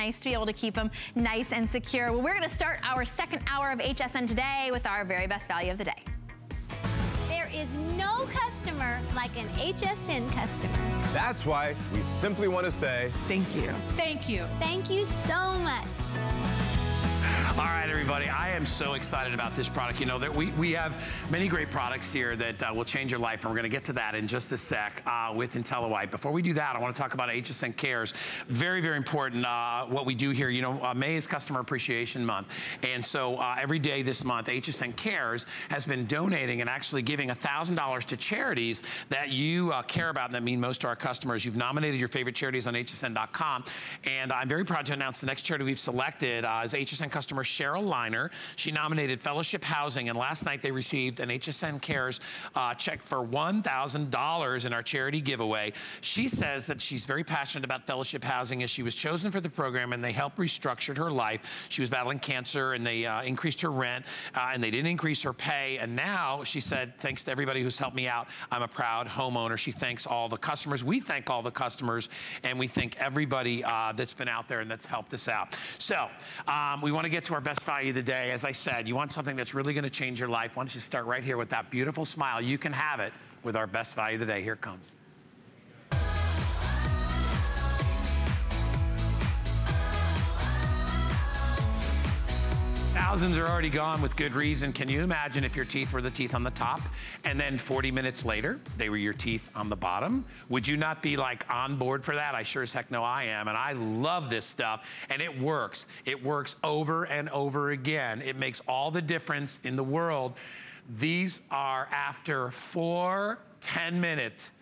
nice to be able to keep them nice and secure. Well, we're gonna start our second hour of HSN today with our very best value of the day. There is no customer like an HSN customer. That's why we simply want to say thank you. Thank you. Thank you so much. All right, everybody, I am so excited about this product. You know, that we, we have many great products here that uh, will change your life, and we're gonna get to that in just a sec uh, with IntelliWhite. Before we do that, I wanna talk about HSN Cares. Very, very important uh, what we do here. You know, uh, May is Customer Appreciation Month, and so uh, every day this month, HSN Cares has been donating and actually giving $1,000 to charities that you uh, care about and that mean most to our customers. You've nominated your favorite charities on hsn.com, and I'm very proud to announce the next charity we've selected is HSN Customer Cheryl Liner. She nominated Fellowship Housing, and last night they received an HSN Cares uh, check for $1,000 in our charity giveaway. She says that she's very passionate about Fellowship Housing as she was chosen for the program and they helped restructure her life. She was battling cancer and they uh, increased her rent uh, and they didn't increase her pay. And now she said, thanks to everybody who's helped me out, I'm a proud homeowner. She thanks all the customers. We thank all the customers and we thank everybody uh, that's been out there and that's helped us out. So um, we want to get to our best value of the day. As I said, you want something that's really gonna change your life. Why don't you start right here with that beautiful smile. You can have it with our best value of the day. Here comes. Thousands are already gone with good reason. Can you imagine if your teeth were the teeth on the top and then 40 minutes later, they were your teeth on the bottom? Would you not be like on board for that? I sure as heck know I am. And I love this stuff and it works. It works over and over again. It makes all the difference in the world. These are after four 10 minute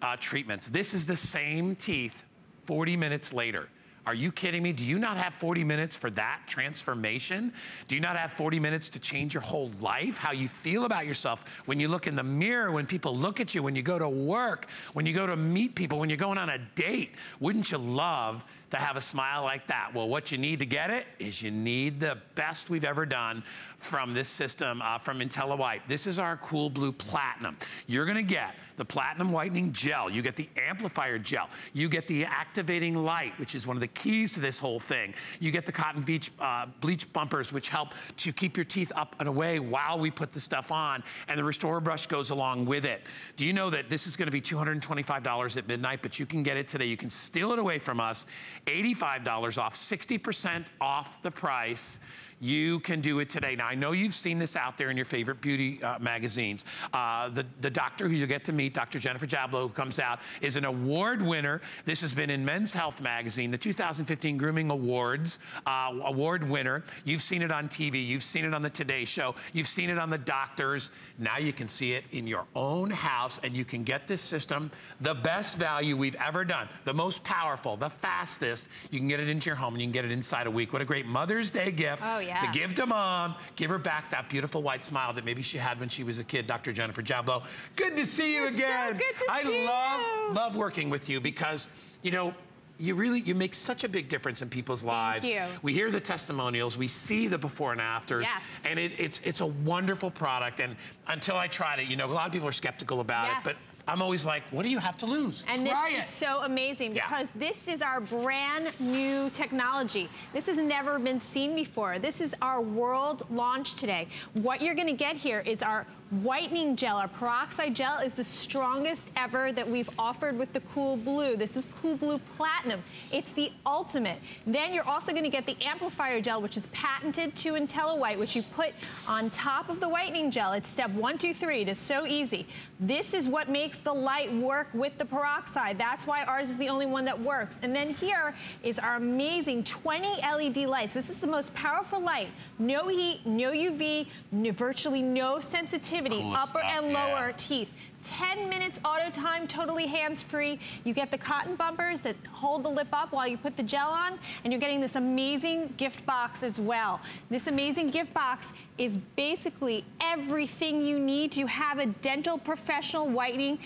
uh, treatments. This is the same teeth 40 minutes later. Are you kidding me? Do you not have 40 minutes for that transformation? Do you not have 40 minutes to change your whole life? How you feel about yourself when you look in the mirror, when people look at you, when you go to work, when you go to meet people, when you're going on a date? Wouldn't you love to have a smile like that? Well, what you need to get it is you need the best we've ever done from this system, uh, from IntelliWhite. This is our Cool Blue Platinum. You're gonna get the Platinum Whitening Gel. You get the Amplifier Gel. You get the Activating Light, which is one of the keys to this whole thing. You get the Cotton Beach uh, Bleach Bumpers, which help to keep your teeth up and away while we put the stuff on. And the Restorer Brush goes along with it. Do you know that this is gonna be $225 at midnight, but you can get it today. You can steal it away from us $85 off, 60% off the price you can do it today. Now, I know you've seen this out there in your favorite beauty uh, magazines. Uh, the, the doctor who you get to meet, Dr. Jennifer Jablow, who comes out, is an award winner. This has been in Men's Health magazine, the 2015 Grooming Awards uh, award winner. You've seen it on TV. You've seen it on the Today Show. You've seen it on the doctors. Now you can see it in your own house, and you can get this system, the best value we've ever done, the most powerful, the fastest. You can get it into your home, and you can get it inside a week. What a great Mother's Day gift. Oh, yeah yeah. to give to mom, give her back that beautiful white smile that maybe she had when she was a kid, Dr. Jennifer Jablow. Good to see you it's again. So good to I see love, you. love working with you because, you know, you really, you make such a big difference in people's lives. you. We hear the testimonials, we see the before and afters. Yes. And it, it's, it's a wonderful product. And until I tried it, you know, a lot of people are skeptical about yes. it, but I'm always like, what do you have to lose? And Try this it. is so amazing Yeah. because this is our brand new technology. This has never been seen before. This is our world launch today. What you're gonna get here is our whitening gel. Our peroxide gel is the strongest ever that we've offered with the Cool Blue. This is Cool Blue Platinum. It's the ultimate. Then you're also gonna get the amplifier gel, which is patented to IntelliWhite, which you put on top of the whitening gel. It's step one, two, three. It is so easy. This is what makes the light work with the peroxide. That's why ours is the only one that works. And then here is our amazing 20 LED lights. This is the most powerful light. No heat, no UV, no- virtually no sensitivity, Cool upper stuff, and yeah. lower teeth. 10 minutes auto time, totally hands-free. You get the cotton bumpers that hold the lip up while you put the gel on, and you're getting this amazing gift box as well. This amazing gift box is basically everything you need to have a dental professional whitening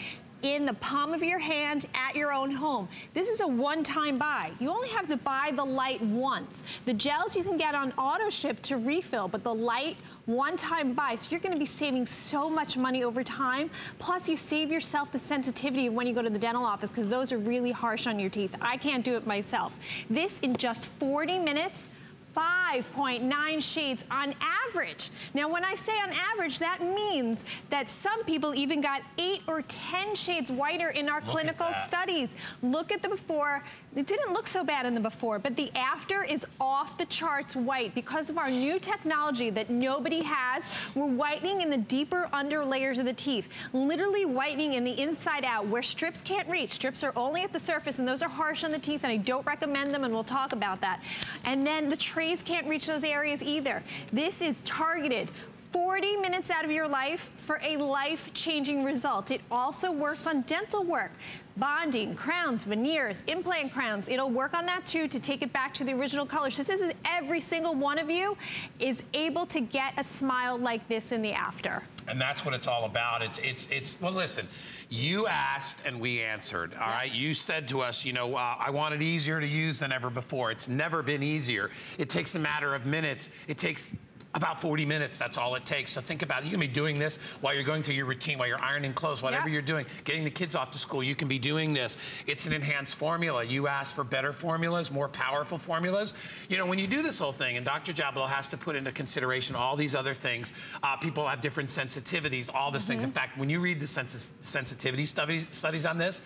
in the palm of your hand at your own home. This is a one-time buy. You only have to buy the light once. The gels you can get on auto ship to refill, but the light one-time buy. So you're gonna be saving so much money over time. Plus you save yourself the sensitivity when you go to the dental office because those are really harsh on your teeth. I can't do it myself. This in just 40 minutes, 5.9 shades on average. Now, when I say on average, that means that some people even got eight or 10 shades whiter in our Look clinical studies. Look at the before. It didn't look so bad in the before, but the after is off the charts white because of our new technology that nobody has. We're whitening in the deeper under layers of the teeth, literally whitening in the inside out where strips can't reach. Strips are only at the surface and those are harsh on the teeth and I don't recommend them and we'll talk about that. And then the trays can't reach those areas either. This is targeted 40 minutes out of your life for a life-changing result. It also works on dental work bonding, crowns, veneers, implant crowns. It'll work on that too to take it back to the original color. So this is every single one of you is able to get a smile like this in the after. And that's what it's all about. It's, it's, it's, well, listen, you asked and we answered, all right? You said to us, you know, uh, I want it easier to use than ever before. It's never been easier. It takes a matter of minutes. It takes about 40 minutes, that's all it takes. So think about it. You can be doing this while you're going through your routine, while you're ironing clothes, whatever Yep. you're doing, getting the kids off to school, you can be doing this. It's an enhanced formula. You ask for better formulas, more powerful formulas. You know, when you do this whole thing, and Dr. Jablow has to put into consideration all these other things, uh, people have different sensitivities, all these things. In fact, when you read the sensi- sensitivity studies, studies on this,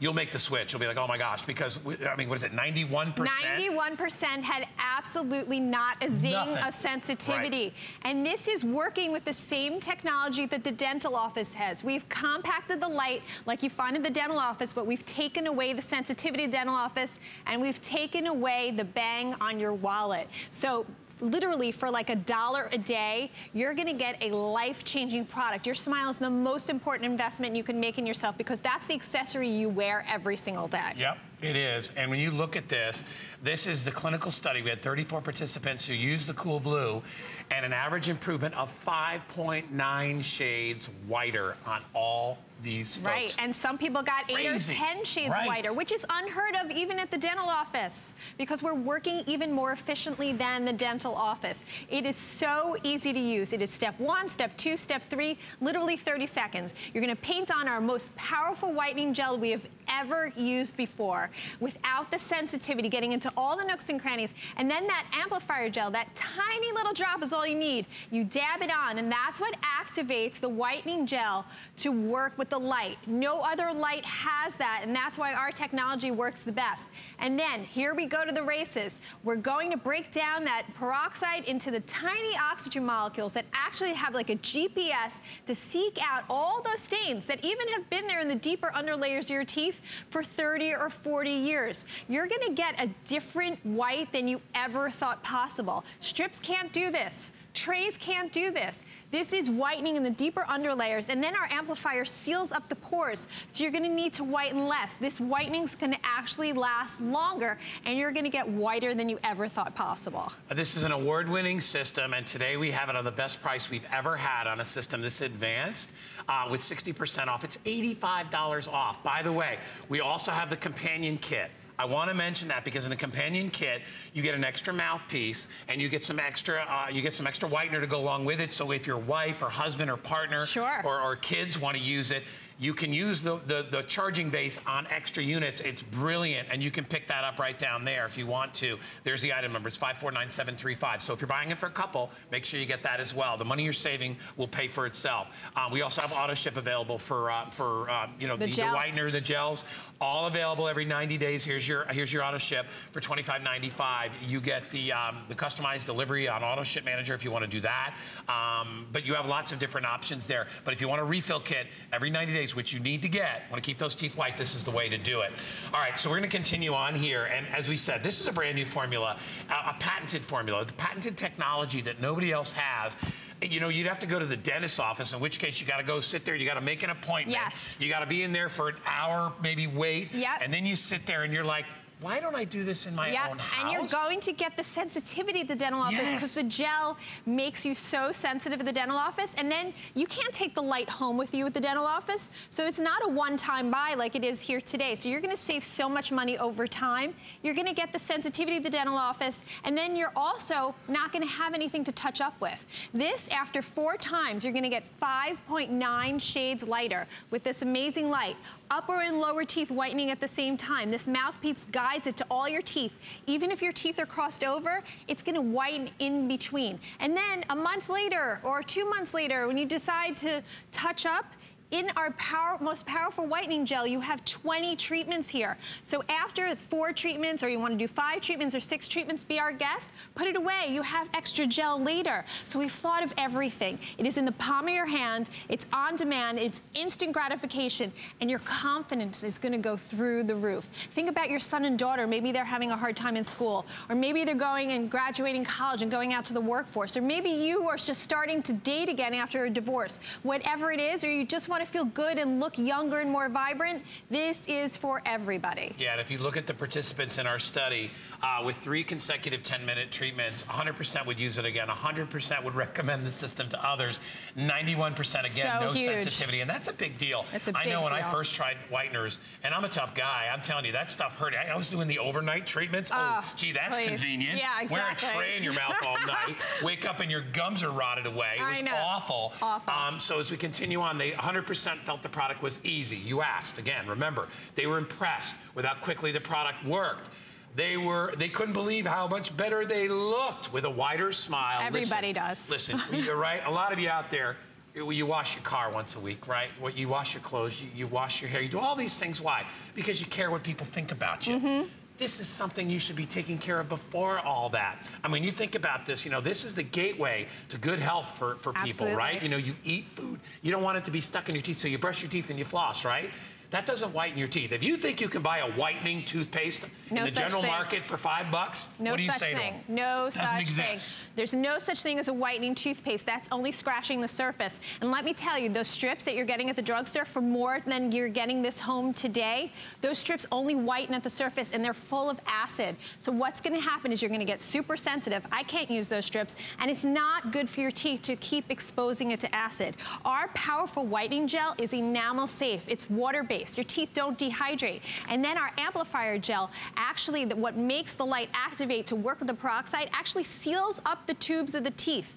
you'll make the switch. You'll be like, oh my gosh, because, I mean, what is it, 91%? 91% had absolutely not a zing Nothing. of sensitivity. And this is working with the same technology that the dental office has. We've compacted the light like you find in the dental office, but we've taken away the sensitivity of the dental office and we've taken away the bang on your wallet. So literally for like a dollar a day, you're gonna get a life-changing product. Your smile is the most important investment you can make in yourself because that's the accessory you wear every single day. Yep, it is. And when you look at this, this is the clinical study. We had 34 participants who used the Cool Blue and an average improvement of 5.9 shades whiter on all these folks. Right, and some people got eight or 10 shades Right. whiter, which is unheard of even at the dental office because we're working even more efficiently than the dental office. It is so easy to use. It is step one, step two, step three, literally 30 seconds. You're gonna paint on our most powerful whitening gel we have ever used before without the sensitivity, getting into all the nooks and crannies. And then that amplifier gel, that tiny little drop is all you need. You dab it on, and that's what activates the whitening gel to work with the light. No other light has that, and that's why our technology works the best. And then here we go to the races. We're going to break down that peroxide into the tiny oxygen molecules that actually have like a GPS to seek out all those stains that even have been there in the deeper underlayers of your teeth for 30 or 40 years. You're gonna get a different white than you ever thought possible. Strips can't do this. Trays can't do this. This is whitening in the deeper underlayers, and then our amplifier seals up the pores, so you're gonna need to whiten less. This whitening's gonna actually last longer, and you're gonna get whiter than you ever thought possible. This is an award-winning system, and today we have it on the best price we've ever had on a system this advanced uh, with 60% off. It's $85 off. By the way, we also have the companion kit. I want to mention that because in the companion kit, you get an extra mouthpiece and you get some extra, uh, you get some extra whitener to go along with it. So if your wife or husband or partner Sure. or, or kids want to use it, you can use the, the, the charging base on extra units. It's brilliant, and you can pick that up right down there if you want to. There's the item number. It's 549735. So if you're buying it for a couple, make sure you get that as well. The money you're saving will pay for itself. Um, we also have auto ship available for uh, for uh, you know The the, the whitener, the gels, all available every 90 days. Here's your here's your auto ship for 25.95. You get the um, the customized delivery on Auto Ship Manager if you want to do that. Um, but you have lots of different options there. But if you want a refill kit every 90 days, which you need to get, want to keep those teeth white, this is the way to do it. All right, so we're going to continue on here. And as we said, this is a brand new formula, a, a patented formula, the patented technology that nobody else has. You know, you'd have to go to the dentist's office, in which case you got to go sit there, you got to make an appointment. Yes. You got to be in there for an hour, maybe wait. Yep. And then you sit there and you're like, why don't I do this in my Yep, own house? and you're going to get the sensitivity at the dental office because Yes. the gel makes you so sensitive at the dental office. And then you can't take the light home with you at the dental office. So it's not a one-time buy like it is here today. So you're gonna save so much money over time. You're gonna get the sensitivity at the dental office. And then you're also not gonna have anything to touch up with. This, after four times, you're gonna get 5.9 shades lighter with this amazing light upper and lower teeth whitening at the same time. This mouthpiece guides it to all your teeth. Even if your teeth are crossed over, it's gonna whiten in between. And then a month later or two months later, when you decide to touch up, in our power, most powerful whitening gel, you have 20 treatments here. So after four treatments, or you wanna do five treatments or six treatments, be our guest, put it away. You have extra gel later. So we've thought of everything. It is in the palm of your hand, it's on demand, it's instant gratification, and your confidence is gonna go through the roof. Think about your son and daughter, maybe they're having a hard time in school, or maybe they're going and graduating college and going out to the workforce, or maybe you are just starting to date again after a divorce. Whatever it is, or you just wanna feel good and look younger and more vibrant, this is for everybody. Yeah, and if you look at the participants in our study, uh, with three consecutive 10-minute treatments, 100% would use it again. 100% would recommend the system to others. 91% again, So no huge. sensitivity, and that's a big deal. That's a I know big when I first tried whiteners, and I'm a tough guy. I'm telling you, that stuff hurt. I, I was doing the overnight treatments. Oh, Oh, gee, that's please. convenient. Yeah, exactly. Wear a tray in your mouth all night. Wake up and your gums are rotted away. It I was know. awful. Awful. Um, so as we continue on, they 100% felt the product was easy. You asked again. Remember, they were impressed with how quickly the product worked. They were they couldn't believe how much better they looked with a wider smile. Everybody Listen, does. Listen, you're right. A lot of you out there. You wash your car once a week, right? You wash your clothes, you, you wash your hair, you do all these things. Why? Because you care what people think about you. Mm-hmm. This is something you should be taking care of before all that. I mean, you think about this, you know, this is the gateway to good health for, for people, Absolutely. right? You know, you eat food. You don't want it to be stuck in your teeth, so you brush your teeth and you floss, right? That doesn't whiten your teeth. If you think you can buy a whitening toothpaste No in the general thing. market for five bucks, No what do you such say thing. to them? No Doesn't such exist. thing. There's no such thing as a whitening toothpaste. That's only scratching the surface. And let me tell you, those strips that you're getting at the drugstore for more than you're getting this home today, those strips only whiten at the surface and they're full of acid. So what's gonna happen is you're gonna get super sensitive. I can't use those strips and it's not good for your teeth to keep exposing it to acid. Our powerful whitening gel is enamel safe. It's water-based. Your teeth don't dehydrate. And then our amplifier gel, actually what makes the light activate to work with the peroxide actually seals up the tubes of the teeth.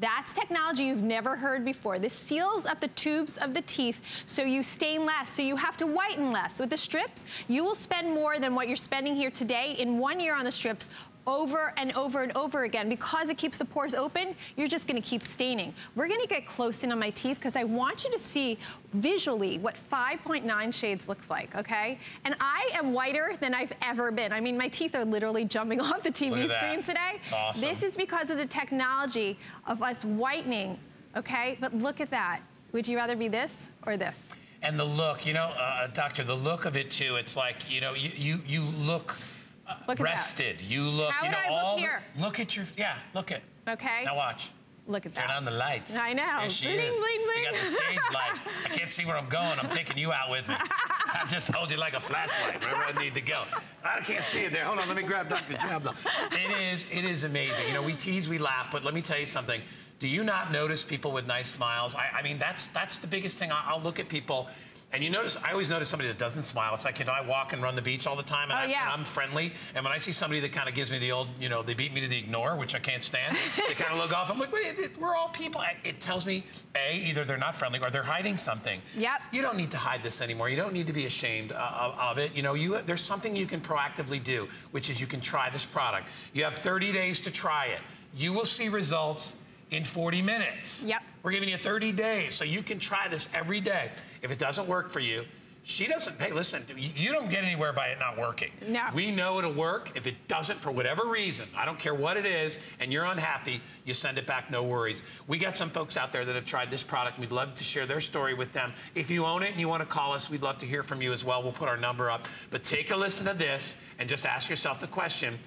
That's technology you've never heard before. This seals up the tubes of the teeth so you stain less, so you have to whiten less. With the strips, you will spend more than what you're spending here today in one year on the strips over and over and over again. Because it keeps the pores open, you're just gonna keep staining. We're gonna get close in on my teeth because I want you to see visually what 5.9 shades looks like, okay? And I am whiter than I've ever been. I mean, my teeth are literally jumping off the TV screen today. Awesome. This is because of the technology of us whitening, okay? But look at that. Would you rather be this or this? And the look, you know, uh, doctor, the look of it too. It's like you know, you you you look uh, Look at that. rested. You look, How you would know, I look all the- here? look at your, yeah, look at. Okay. Now watch. Look at that. Turn on the lights. I know. There she Bling, is. bling, We got the stage lights. I can't see where I'm going. I'm taking you out with me. I just hold you like a flashlight wherever I need to go. I can't see it there. Hold on, let me grab Dr. Jablow. It is, it is amazing. You know, we tease, we laugh, but let me tell you something. Do you not notice people with nice smiles? I, I mean, that's that's the biggest thing. I, I'll look at people. And you notice, I always notice somebody that doesn't smile. It's like, you know, I walk and run the beach all the time, and, Oh, I, yeah. and I'm friendly. And when I see somebody that kind of gives me the old, you know, they beat me to the ignore, which I can't stand, they kind of look off. I'm like, wait, we're all people. It tells me, A, either they're not friendly or they're hiding something. Yep. You don't need to hide this anymore. You don't need to be ashamed uh, of, of it. You know, you there's something you can proactively do, which is you can try this product. You have 30 days to try it. You will see results in 40 minutes. Yep. We're giving you 30 days, so you can try this every day. If it doesn't work for you, she doesn't, hey, listen, you don't get anywhere by it not working. No. We know it'll work. If it doesn't, for whatever reason, I don't care what it is, and you're unhappy, you send it back, no worries. We got some folks out there that have tried this product. We'd love to share their story with them. If you own it and you want to call us, we'd love to hear from you as well. We'll put our number up. But take a listen to this and just ask yourself the question,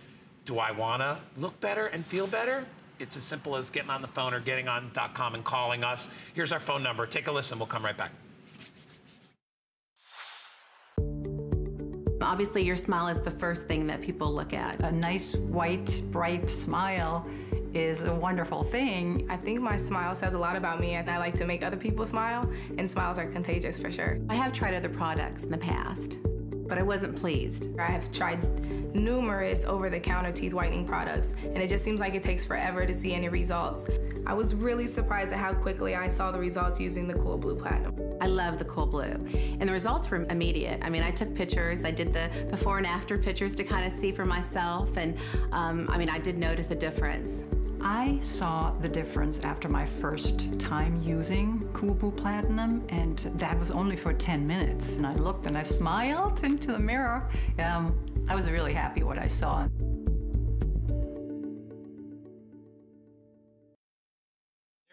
do I want to look better and feel better? It's as simple as getting on the phone or getting on .com and calling us. Here's our phone number. Take a listen. We'll come right back. Obviously, your smile is the first thing that people look at. A nice, white, bright smile is a wonderful thing. I think my smile says a lot about me, and I like to make other people smile, and smiles are contagious for sure. I have tried other products in the past, but I wasn't pleased. I have tried numerous over-the-counter teeth whitening products, and it just seems like it takes forever to see any results. I was really surprised at how quickly I saw the results using the Cool Blue Platinum. I love the Cool Blue, and the results were immediate. I mean, I took pictures, I did the before and after pictures to kind of see for myself, and um, I mean, I did notice a difference. I saw the difference after my first time using Blue Platinum, and that was only for 10 minutes. And I looked and I smiled into the mirror. Um, I was really happy what I saw.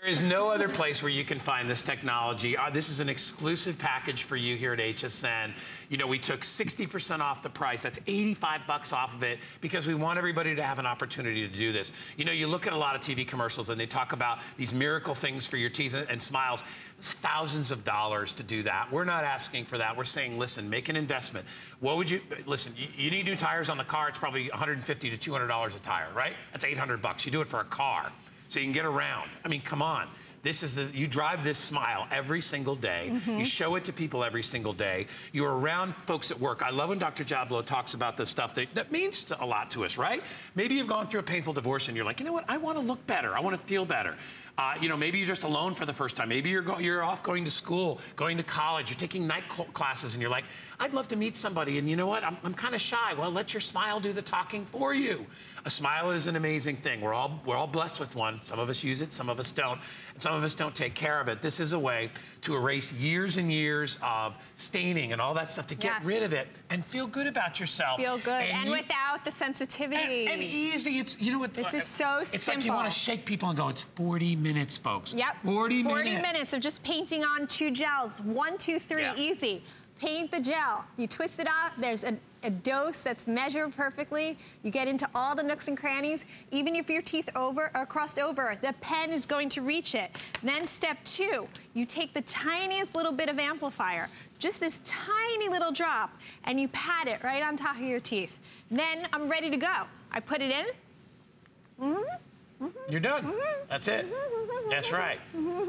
Is no other place where you can find this technology. Uh, this is an exclusive package for you here at HSN. You know, we took 60% off the price. That's 85 bucks off of it because we want everybody to have an opportunity to do this. You know, you look at a lot of TV commercials and they talk about these miracle things for your teeth and, and smiles. It's thousands of dollars to do that. We're not asking for that. We're saying, listen, make an investment. What would you, listen, you, you need new tires on the car. It's probably 150 to $200 a tire, right? That's 800 bucks. You do it for a car so you can get around. I mean, come on. This is the, you drive this smile every single day. Mm -hmm. You show it to people every single day. You're around folks at work. I love when Dr. Jablow talks about the stuff that, that means a lot to us, right? Maybe you've gone through a painful divorce and you're like, you know what? I want to look better. I want to feel better. Uh, you know, maybe you're just alone for the first time. Maybe you're, you're off going to school, going to college, you're taking night classes, and you're like, I'd love to meet somebody, and you know what? I'm, I'm kind of shy. Well, let your smile do the talking for you. A smile is an amazing thing. We're all, we're all blessed with one. Some of us use it, some of us don't, and some of us don't take care of it. This is a way to erase years and years of staining and all that stuff to get yes. rid of it and feel good about yourself. Feel good, and, and you, without the sensitivity. And, and, easy. It's you know what? This is so it's simple. It's like you want to shake people and go. It's 40 minutes, folks. Yep. 40, 40 minutes. minutes of just painting on two gels. One, two, three, yeah. easy. Paint the gel. You twist it off. There's a, a, dose that's measured perfectly. You get into all the nooks and crannies. Even if your teeth over are crossed over, the pen is going to reach it. Then step two, you take the tiniest little bit of amplifier, just this tiny little drop, and you pat it right on top of your teeth. Then I'm ready to go. I put it in. Mm -hmm. Mm -hmm. You're done. Mm -hmm. That's it. That's right.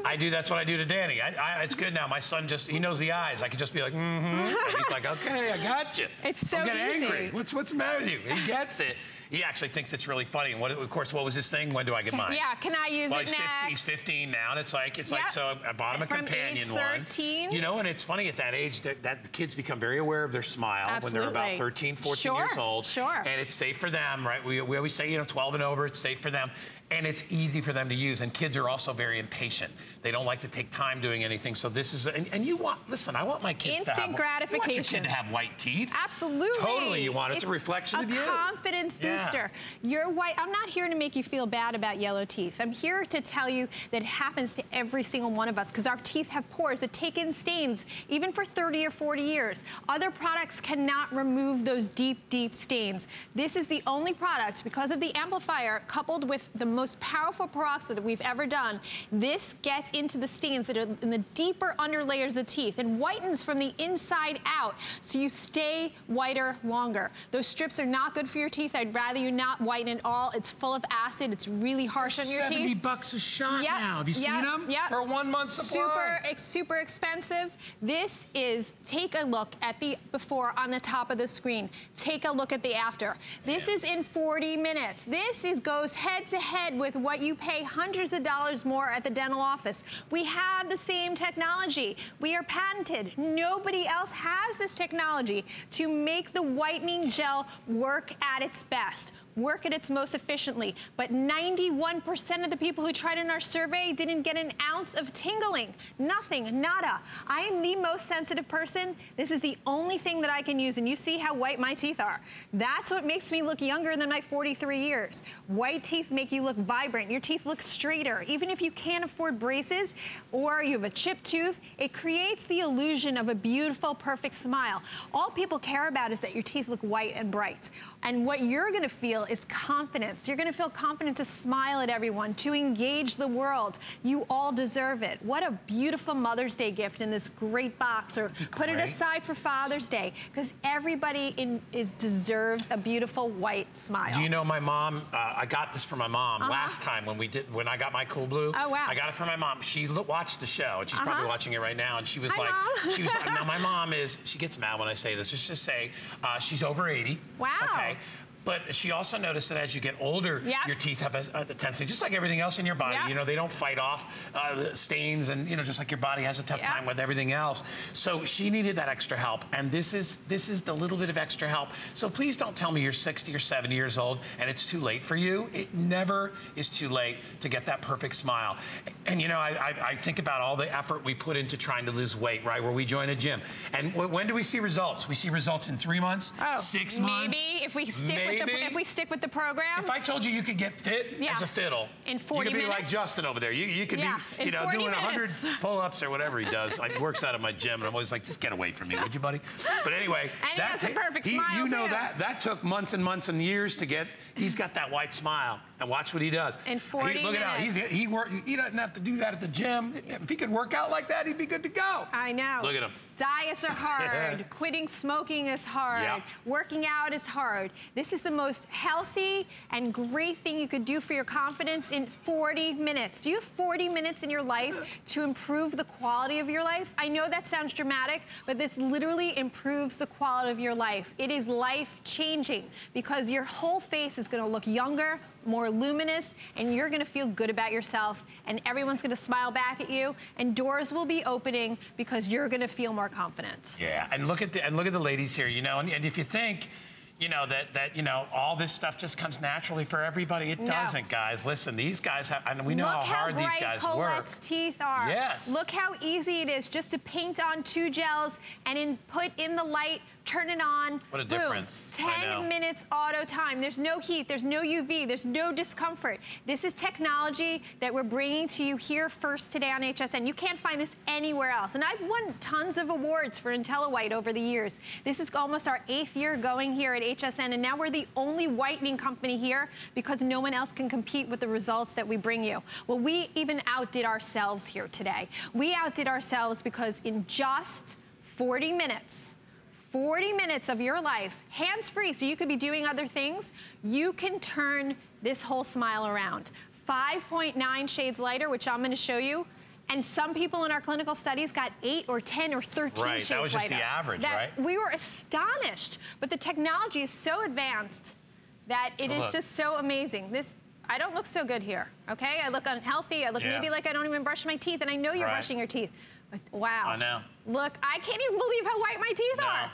I do. That's what I do to Danny. I, I, it's good now. My son just he knows the eyes. I can just be like, mm-hmm. he's like, okay, I got you. It's so get easy. angry. What's what's the matter with you? He gets it. He actually thinks it's really funny. And what, of course, what was his thing? When do I get mine? Yeah, can I use well, it he's next? 50, he's 15 now, and it's like it's yep. like so. I bought him a From companion age 13? one. You know, and it's funny at that age that, that the kids become very aware of their smile Absolutely. when they're about 13, 14 sure, years old. Sure. And it's safe for them, right? We, we always say, you know, 12 and over, it's safe for them and it's easy for them to use. And kids are also very impatient. They don't like to take time doing anything. So this is, and, and you want, listen, I want my kids Instant to have, gratification. You want your kid to have white teeth. Absolutely. Totally, you want. It's, it's a reflection a of you. confidence booster. Yeah. You're white. I'm not here to make you feel bad about yellow teeth. I'm here to tell you that it happens to every single one of us because our teeth have pores that take in stains even for 30 or 40 years. Other products cannot remove those deep, deep stains. This is the only product because of the amplifier coupled with the most powerful peroxide that we've ever done. This gets into the stains that are in the deeper under layers of the teeth and whitens from the inside out so you stay whiter longer. Those strips are not good for your teeth. I'd rather you not whiten at all. It's full of acid. It's really harsh on your 70 teeth. 70 bucks a shot yep. now. Have you yep. seen them? Yep. For one month supply. Super, super expensive. This is, take a look at the before on the top of the screen. Take a look at the after. This is in 40 minutes. This is goes head to head with what you pay hundreds of dollars more at the dental office. We have the same technology. We are patented. Nobody else has this technology to make the whitening gel work at its best work at its most efficiently. But 91% of the people who tried in our survey didn't get an ounce of tingling. Nothing, nada. I am the most sensitive person. This is the only thing that I can use. And you see how white my teeth are. That's what makes me look younger than my 43 years. White teeth make you look vibrant. Your teeth look straighter. Even if you can't afford braces or you have a chipped tooth, it creates the illusion of a beautiful, perfect smile. All people care about is that your teeth look white and bright. And what you're gonna feel is confidence. You're gonna feel confident to smile at everyone, to engage the world. You all deserve it. What a beautiful Mother's Day gift in this great box, or put it aside for Father's Day, because everybody in, is deserves a beautiful white smile. Do you know my mom? Uh, I got this for my mom last time when we did when I got my cool blue. Oh, wow. I got it for my mom. She watched the show and she's probably Uh-huh. watching it right now. And she was Hi, like, Mom. she was like, now my mom is. She gets mad when I say this. Let's just say uh, she's over 80. Wow. Okay. But she also noticed that as you get older, Yep. your teeth have a, a tendency, just like everything else in your body. Yep. You know, they don't fight off uh, the stains, and you know, just like your body has a tough Yep. time with everything else. So she needed that extra help, and this is this is the little bit of extra help. So please don't tell me you're 60 or 70 years old and it's too late for you. It never is too late to get that perfect smile. And you know, I, I, I think about all the effort we put into trying to lose weight, right? Where we join a gym, and when do we see results? We see results in three months, Oh, six maybe months. Maybe if we stick with the if we stick with the program. If I told you you could get fit Yeah. as a fiddle, In 40 you could be like? Justin over there. You, you could Yeah, be, you know, 40 doing 100 pull-ups or whatever he does. Like, he works out of my gym, and I'm always like, just get away from me, would you, buddy? But anyway, And he has a perfect he- smile, You know too. that that took months and months and years to get. He's got that white smile, and watch what he does. In 40 he, look at how he's he work. He doesn't have to do that at the gym. If he could work out like that, he'd be good to go. I know. Look at him. Diets are hard. Quitting smoking is hard. Yep. Working out is hard. This is the most healthy and great thing you could do for your confidence in 40 minutes. Do you have 40 minutes in your life to improve the quality of your life? I know that sounds dramatic, but this literally improves the quality of your life. It is life changing because your whole face is going to look younger, more luminous, and you're gonna feel good about yourself, and everyone's gonna smile back at you, and doors will be opening because you're gonna feel more confident. Yeah, and look at the and look at the ladies here. You know, and, and if you think. You know that that you know all this stuff just comes naturally for everybody. It No. doesn't, guys. Listen, these guys have, and we know Look how hard these guys work. Colette's teeth are. Yes. Look how easy it is just to paint on two gels and then put in the light, turn it on. What a boom. difference. 10 minutes auto time. There's no heat, there's no UV, there's no discomfort. This is technology that we're bringing to you here first today on HSN. You can't find this anywhere else. And I've won tons of awards for IntelliWhite over the years. This is almost our eighth year going here at HSN, and now we're the only whitening company here because no one else can compete with the results that we bring you. Well, we even outdid ourselves here today. We outdid ourselves because in just 40 minutes, 40 minutes of your life, hands free, so you could be doing other things, you can turn this whole smile around. 5.9 shades lighter, which I'm gonna show you. And some people in our clinical studies got 8 or 10 or 13 Right, that shades was just the average, That- right? We were astonished, but the technology is so advanced that it So is look. just so amazing. This, I don't look so good here, okay? I look unhealthy. I look Yeah. maybe like I don't even brush my teeth, and I know you're Right. brushing your teeth. But wow. I know. Look, I can't even believe how white my teeth No. are.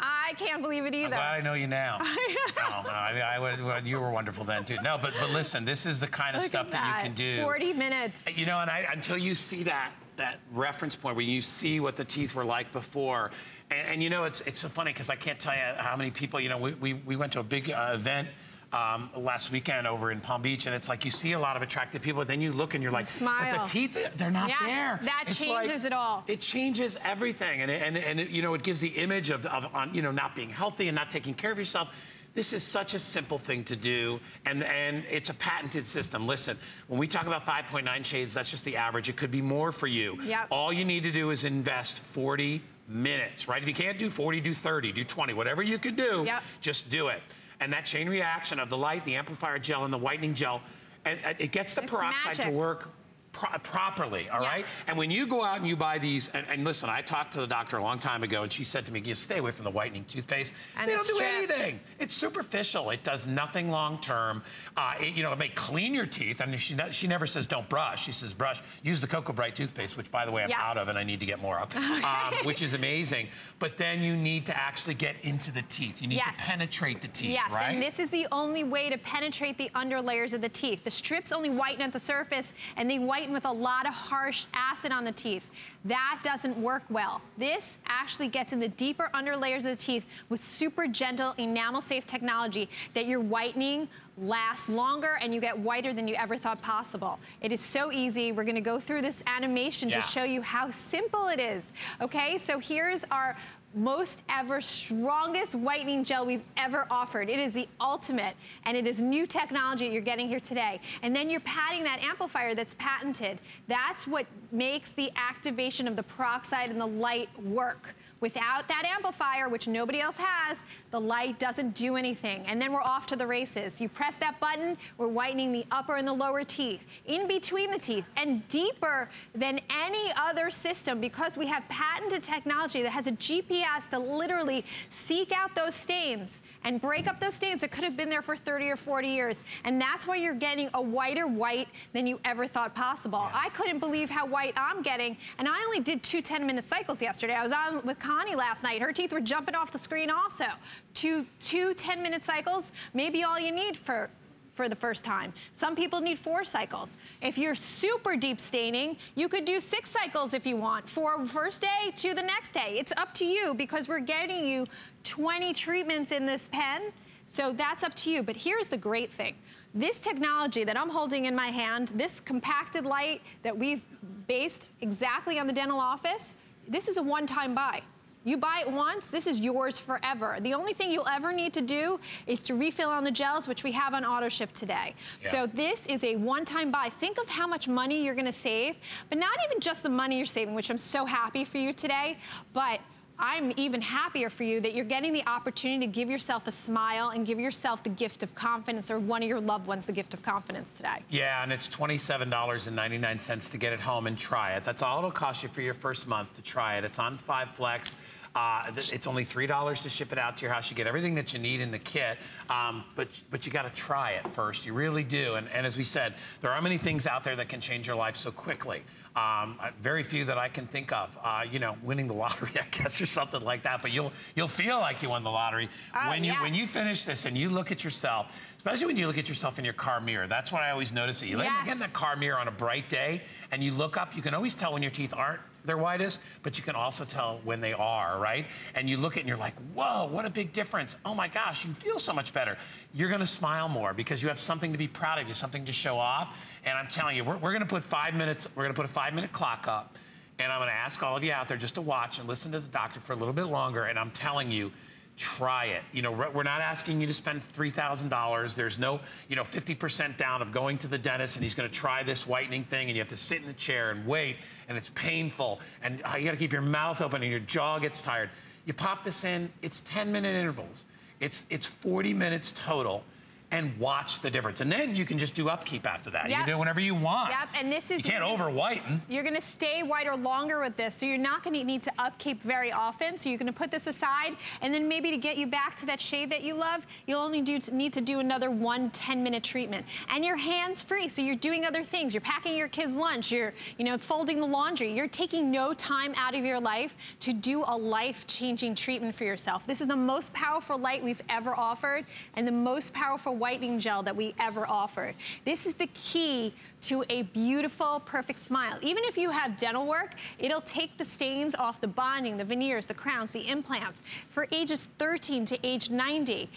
I can't believe it I'm either. glad I know you now. no, no, I mean, I, would- well, you were wonderful then too. No, but but listen, this is the kind of Look stuff at that. you can do. 40 minutes. You know, and I, until you see that that reference point where you see what the teeth were like before, and, and you know, it's it's so funny because I can't tell you how many people. You know, we we, we went to a big uh, event. Um, last weekend over in Palm Beach, and it's like you see a lot of attractive people, then you look and you're like, smile. but the teeth, they're not Yes, there. that It's changes it all. It changes everything, and it- and and it, you know, it gives the image of, of on, you know not being healthy and not taking care of yourself. This is such a simple thing to do, and, and it's a patented system. Listen, when we talk about 5.9 shades, that's just the average. It could be more for you. Yep. All you need to do is invest 40 minutes, right? If you can't do 40, do 30, do 20, whatever you can do, Yep. just do it. And that chain reaction of the light, the amplifier gel, and the whitening gel, and, and it gets the It's peroxide to work pro- properly, all right? Yes. And when you go out and you buy these, and, and listen, I talked to the doctor a long time ago, and she said to me, "You stay away from the whitening toothpaste. And they the don't do anything. It's superficial. It does nothing long term. Uh, it, you know, it may clean your teeth, and she ne- she never says don't brush. She says brush. Use the Cocoa Bright toothpaste, which by the way I'm Yes. out of, and I need to get more of, um, which is amazing. But then you need to actually get into the teeth. You need Yes. to penetrate the teeth, Yes, right? and this is the only way to penetrate the underlayers of the teeth. The strips only whiten at the surface, and they whiten with a lot of harsh acid on the teeth. That doesn't work well. This actually gets in the deeper underlayers of the teeth with super gentle enamel-safe technology that your whitening lasts longer and you get whiter than you ever thought possible. It is so easy. We're gonna go through this animation Yeah. to show you how simple it is. Okay, so here's our most ever strongest whitening gel we've ever offered. It is the ultimate, and it is new technology that you're getting here today. And then you're padding that amplifier that's patented. That's what makes the activation of the peroxide and the light work. Without that amplifier, which nobody else has, the light doesn't do anything. And then we're off to the races. You press that button, we're whitening the upper and the lower teeth, in between the teeth, and deeper than any other system because we have patented technology that has a GPS to literally seek out those stains and break up those stains that could have been there for 30 or 40 years. And that's why you're getting a whiter white than you ever thought possible. Yeah. I couldn't believe how white I'm getting, and I only did two 10-minute cycles yesterday. I was on with Connie last night. Her teeth were jumping off the screen also. Two, two 10-minute cycles, maybe all you need for for the first time. Some people need four cycles. If you're super deep staining, you could do six cycles if you want, for first day to the next day. It's up to you because we're getting you 20 treatments in this pen, so that's up to you. But here's the great thing. This technology that I'm holding in my hand, this compacted light that we've based exactly on the dental office, this is a one-time buy. You buy it once, this is yours forever. The only thing you'll ever need to do is to refill on the gels, which we have on auto ship today. Yeah. So this is a one-time buy. Think of how much money you're gonna save, but not even just the money you're saving, which I'm so happy for you today, but I'm even happier for you that you're getting the opportunity to give yourself a smile and give yourself the gift of confidence or one of your loved ones the gift of confidence today. Yeah, and it's $27.99 to get it home and try it. That's all it'll cost you for your first month to try it. It's on 5 Flex. Uh, it's only $3 to ship it out to your house. You get everything that you need in the kit, um, but but you got to try it first. You really do. And, and as we said, there are many things out there that can change your life so quickly. Um, very few that I can think of. Uh, you know, winning the lottery, I guess, or something like that. But you'll you'll feel like you won the lottery oh, when you yes. when you finish this and you look at yourself. Especially when you look at yourself in your car mirror. That's what I always notice. It. You yes. get in the car mirror on a bright day, and you look up. You can always tell when your teeth aren't their whitest, but you can also tell when they are, right? And you look at it and you're like, whoa, what a big difference. Oh my gosh, you feel so much better. You're gonna smile more because you have something to be proud of, you something to show off. And I'm telling you, we're, we're gonna put five minutes, we're gonna put a five minute clock up. And I'm gonna ask all of you out there just to watch and listen to the doctor for a little bit longer. And I'm telling you, try it. You know, we're not asking you to spend $3,000. There's no, you know, 50% down of going to the dentist and he's going to try this whitening thing and you have to sit in the chair and wait and it's painful and uh, you got to keep your mouth open and your jaw gets tired. You pop this in, it's 10 minute intervals. It's, it's 40 minutes total and watch the difference. And then you can just do upkeep after that. Yep. You can do it whenever you want. Yep, and this is... You can't over whiten. You're gonna stay whiter longer with this, so you're not gonna need to upkeep very often. So you're gonna put this aside, and then maybe to get you back to that shade that you love, you'll only do, need to do another one 10-minute treatment. And you're hands-free, so you're doing other things. You're packing your kids' lunch, you're you know, folding the laundry. You're taking no time out of your life to do a life-changing treatment for yourself. This is the most powerful light we've ever offered, and the most powerful whitening gel that we ever offered. This is the key to a beautiful, perfect smile. Even if you have dental work, it'll take the stains off the bonding, the veneers, the crowns, the implants for ages 13 to age 90.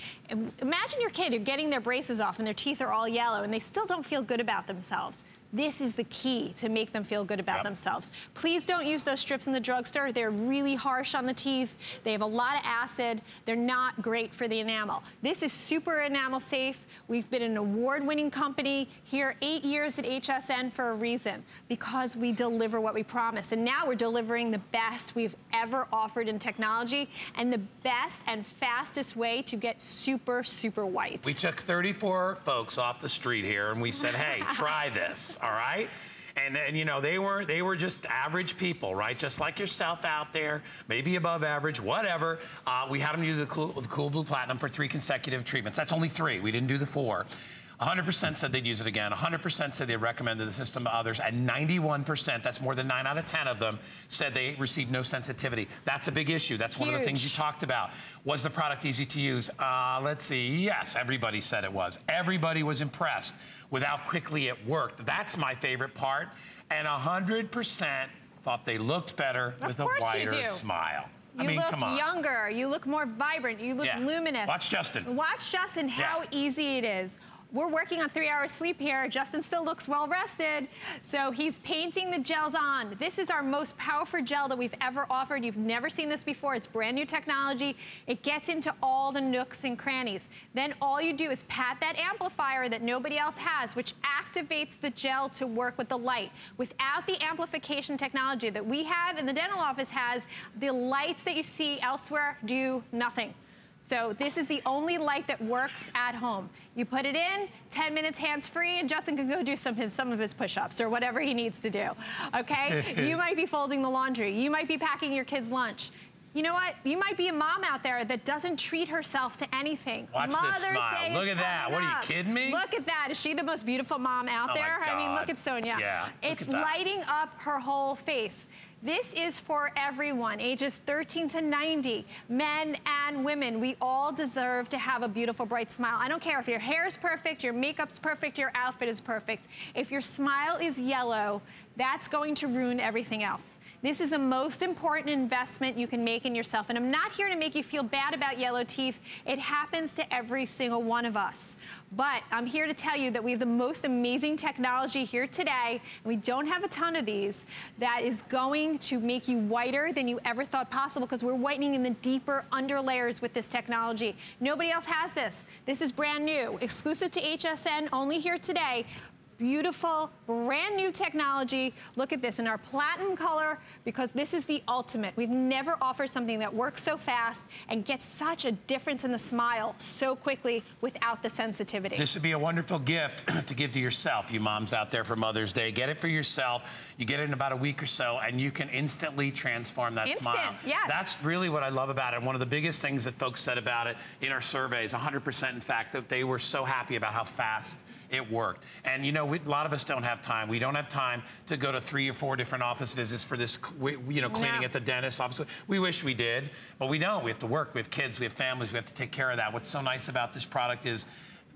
Imagine your kid, you're getting their braces off and their teeth are all yellow and they still don't feel good about themselves. This is the key to make them feel good about yep. themselves. Please don't use those strips in the drugstore. They're really harsh on the teeth. They have a lot of acid. They're not great for the enamel. This is super enamel safe. We've been an award-winning company here eight years at HSN for a reason, because we deliver what we promise. And now we're delivering the best we've ever offered in technology and the best and fastest way to get super, super white. We took 34 folks off the street here and we said, hey, try this all right? And, and you know, they were they were just average people, right? Just like yourself out there, maybe above average, whatever. Uh, we had them do the cool, the cool Blue Platinum for three consecutive treatments. That's only three. We didn't do the four. 100% said they'd use it again. 100% said they recommended the system to others. And 91%, that's more than 9 out of 10 of them, said they received no sensitivity. That's a big issue. That's Huge. one of the things you talked about. Was the product easy to use? Uh, let's see. Yes, everybody said it was. Everybody was impressed with how quickly it worked. That's my favorite part. And 100% thought they looked better of with a wider smile. You I mean, look younger. You look more vibrant. You look yeah. luminous. Watch Justin. Watch Justin, how yeah. easy it is we're working on three hours sleep here. Justin still looks well rested. So he's painting the gels on. This is our most powerful gel that we've ever offered. You've never seen this before. It's brand new technology. It gets into all the nooks and crannies. Then all you do is pat that amplifier that nobody else has, which activates the gel to work with the light. Without the amplification technology that we have and the dental office has, the lights that you see elsewhere do nothing. So this is the only light that works at home. You put it in, 10 minutes hands-free, and Justin can go do some, his, some of his push-ups or whatever he needs to do, okay? you might be folding the laundry. You might be packing your kid's lunch. You know what? You might be a mom out there that doesn't treat herself to anything. Watch this Mother's smile. Day Look at that. What, are you kidding me? Look at that. Is she the most beautiful mom out Oh, my there? I mean, look at Sonia. Yeah, It's at lighting up her whole face. This is for everyone, ages 13 to 90, men and women. We all deserve to have a beautiful, bright smile. I don't care if your hair is perfect, your makeup's perfect, your outfit is perfect. If your smile is yellow, that's going to ruin everything else. This is the most important investment you can make in yourself. And I'm not here to make you feel bad about yellow teeth. It happens to every single one of us. But I'm here to tell you that we have the most amazing technology here today. And we don't have a ton of these that is going to make you whiter than you ever thought possible because we're whitening in the deeper underlayers with this technology. Nobody else has this. This is brand new, exclusive to HSN, only here today beautiful, brand new technology. Look at this in our platinum color because this is the ultimate. We've never offered something that works so fast and gets such a difference in the smile so quickly without the sensitivity. This would be a wonderful gift to give to yourself, you moms out there for Mother's Day. Get it for yourself. You get it in about a week or so, and you can instantly transform that Instant, smile. yes. That's really what I love about it. One of the biggest things that folks said about it in our surveys, 100% in fact, that they were so happy about how fast it worked. And you know, we, a lot of us don't have time. We don't have time to go to three or four different office visits for this, you know, cleaning No. at the dentist office. We wish we did, but we don't. We have to work. We have kids. We have families. We have to take care of that. What's so nice about this product is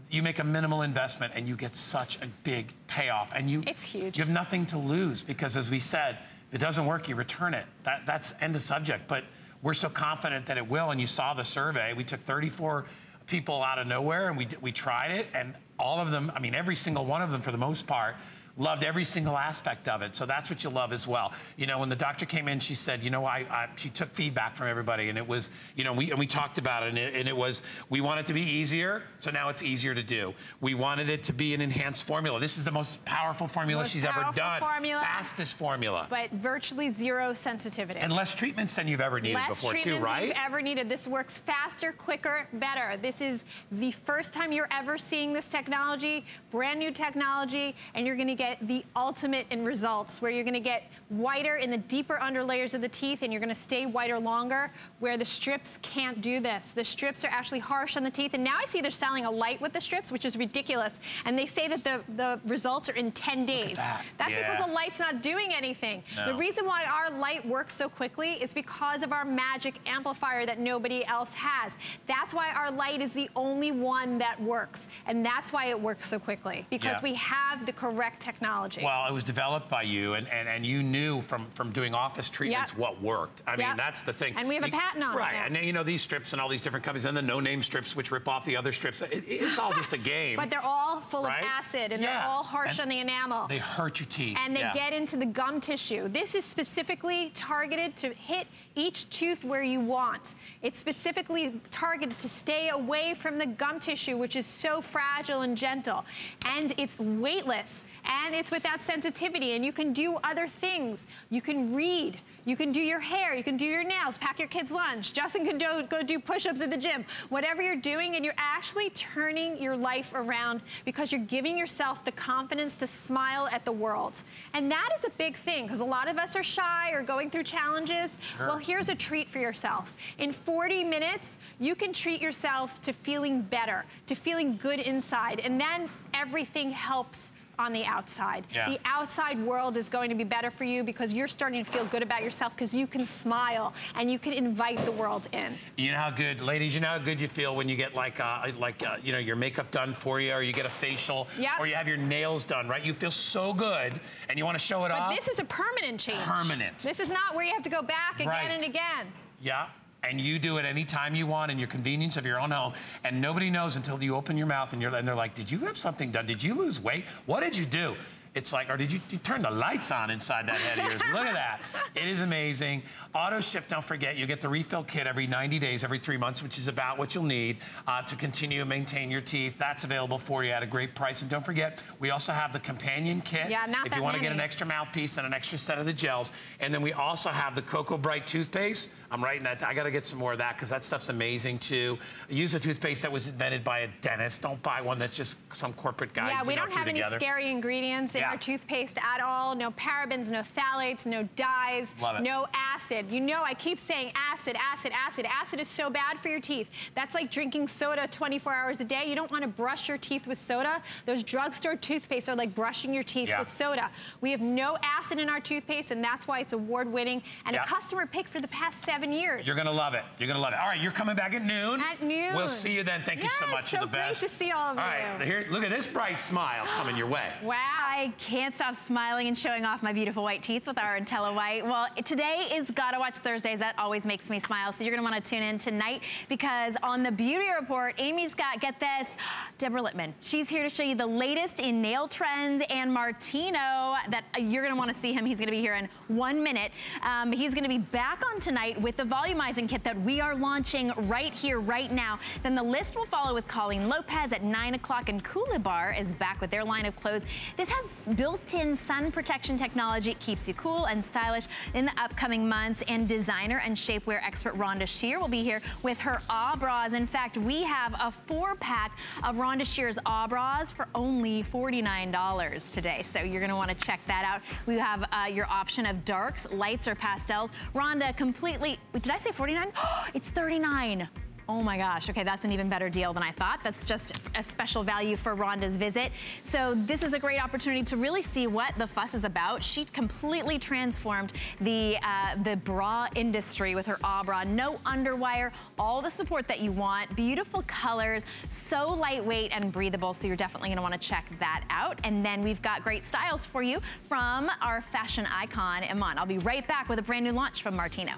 you make a minimal investment and you get such a big payoff. And you, It's huge. You have nothing to lose because, as we said, if it doesn't work, you return it. That, that's end of subject. But we're so confident that it will. And you saw the survey. We took 34 people out of nowhere and we, we tried it. And all of them, I mean, every single one of them, for the most part, loved every single aspect of it. So that's what you love as well. You know, when the doctor came in, she said, you know, I, I she took feedback from everybody, and it was, you know, we and we talked about it, and it, and it was, we want it to be easier, so now it's easier to do. We wanted it to be an enhanced formula. This is the most powerful formula Most she's ever powerful done. formula. Fastest formula. but virtually zero sensitivity. and less treatments than you've ever needed Less before, too, treatments right? you've ever needed. This works faster, quicker, better. This is the first time you're ever seeing this technology, brand new technology, and you're gonna get the ultimate in results where you're gonna get whiter in the deeper underlayers of the teeth and you're gonna stay whiter longer where the strips can't do this. The strips are actually harsh on the teeth and now I see they're selling a light with the strips, which is ridiculous. And they say that the, the results are in 10 days. that. That's Yeah. because the light's not doing anything. No. The reason why our light works so quickly is because of our magic amplifier that nobody else has. That's why our light is the only one that works. And that's why it works so quickly, because Yeah. we have the correct technology. Well, it was developed by you, and, and, and you knew from, from doing office treatments Yep. what worked. I mean, Yep. that's the thing. And we have a patent on it Right, and then, you know, these strips and all these different companies, and the no-name strips, which rip off the other strips. It, it's all just a game. but they're all full Right? of acid and they're all harsh And on the enamel. They hurt your teeth. and they yeah. get into the gum tissue. This is specifically targeted to hit each tooth where you want. It's specifically targeted to stay away from the gum tissue, which is so fragile and gentle. And it's weightless, and it's without sensitivity, and you can do other things. You can read. You can do your hair, you can do your nails, pack your kids' lunch. Justin can do, go do push-ups at the gym. Whatever you're doing, and you're actually turning your life around because you're giving yourself the confidence to smile at the world. And that is a big thing because a lot of us are shy or going through challenges. Well, here's a treat for yourself. In 40 minutes, you can treat yourself to feeling better, to feeling good inside, and then everything helps on the outside. Yeah. The outside world is going to be better for you because you're starting to feel good about yourself because you can smile and you can invite the world in. You know how good, ladies, you know how good you feel when you get like, uh, like uh, you know, your makeup done for you, or you get a facial, Yep. or you have your nails done, right? You feel so good, and you want to show it But off. this is a permanent change. Permanent. This is not where you have to go back again Right. and again. Yeah. And you do it anytime you want in your convenience of your own home, and nobody knows until you open your mouth and you're and they're like, "Did you have something done? Did you lose weight? What did you do?" It's like, or did you, you turn the lights on inside that head of yours? Look at that. It is amazing. Auto ship, don't forget, you get the refill kit every 90 days, every three months, which is about what you'll need uh, to continue to maintain your teeth. That's available for you at a great price. And don't forget, we also have the companion kit. Yeah, not If you want to get an extra mouthpiece and an extra set of the gels. And then we also have the Cocoa Bright toothpaste. I'm writing that. I got to get some more of that because that stuff's amazing too. Use a toothpaste that was invented by a dentist. Don't buy one that's just some corporate guy. Yeah, we don't have any together. scary ingredients in Yeah. our toothpaste at all. No parabens, no phthalates, no dyes, Love it. no acid. You know, I keep saying acid, acid, acid. Acid is so bad for your teeth. That's like drinking soda 24 hours a day. You don't want to brush your teeth with soda. Those drugstore toothpaste are like brushing your teeth Yeah. with soda. We have no acid in our toothpaste, and that's why it's award winning and Yeah. a customer pick for the past seven years. You're gonna love it. You're gonna love it. All right, you're coming back at noon. At noon. We'll see you then. Thank you so Yes, much. so the great best. to see all of All right, you. here, look at this bright smile coming your way. Wow. I can't stop smiling and showing off my beautiful white teeth with our intelliWHiTE. Well, today is Gotta Watch Thursdays. That always makes me smile. So you're gonna wanna tune in tonight because on the Beauty Report, Amy's got, get this, Deborah Lippmann. She's here to show you the latest in nail trends and Martino that you're gonna wanna see him. He's gonna be here in one minute. Um, he's gonna be back on tonight with the volumizing kit that we are launching right here, right now. Then the list will follow with Colleen Lopez at nine o'clock and Coolibar is back with their line of clothes. This has built-in sun protection technology. Keeps you cool and stylish in the upcoming months. And designer and shapewear expert Rhonda Shear will be here with her Ah bras. In fact, we have a four-pack of Rhonda Shear's Ah bras for only $49 today. So you're gonna wanna check that out. We have uh, your option of darks, lights, or pastels. Rhonda completely, did I say 49? it's 39. Oh my gosh, okay, that's an even better deal than I thought. That's just a special value for Rhonda's visit. So this is a great opportunity to really see what the fuss is about. She completely transformed the, uh, the bra industry with her Ah bra. No underwire, all the support that you want, beautiful colors, so lightweight and breathable, so you're definitely gonna wanna check that out. And then we've got great styles for you from our fashion icon, Iman. I'll be right back with a brand new launch from Martino.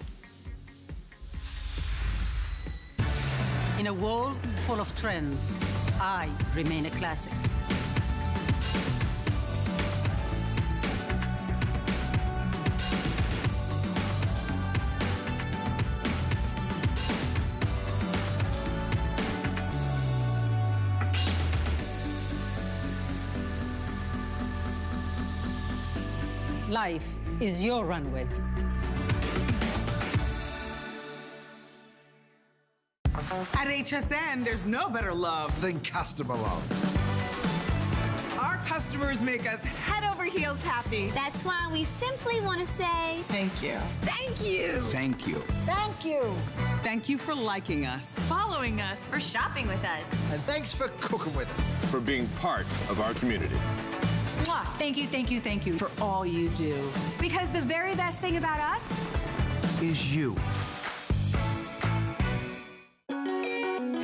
In a world full of trends, I remain a classic. Life is your runway. At HSN, there's no better love than customer love. Our customers make us head over heels happy. That's why we simply want to say Thank you. Thank you. Thank you. Thank you. Thank you for liking us, following us, for shopping with us. And thanks for cooking with us. For being part of our community. Mwah. Thank you, thank you, thank you for all you do. Because the very best thing about us Is you.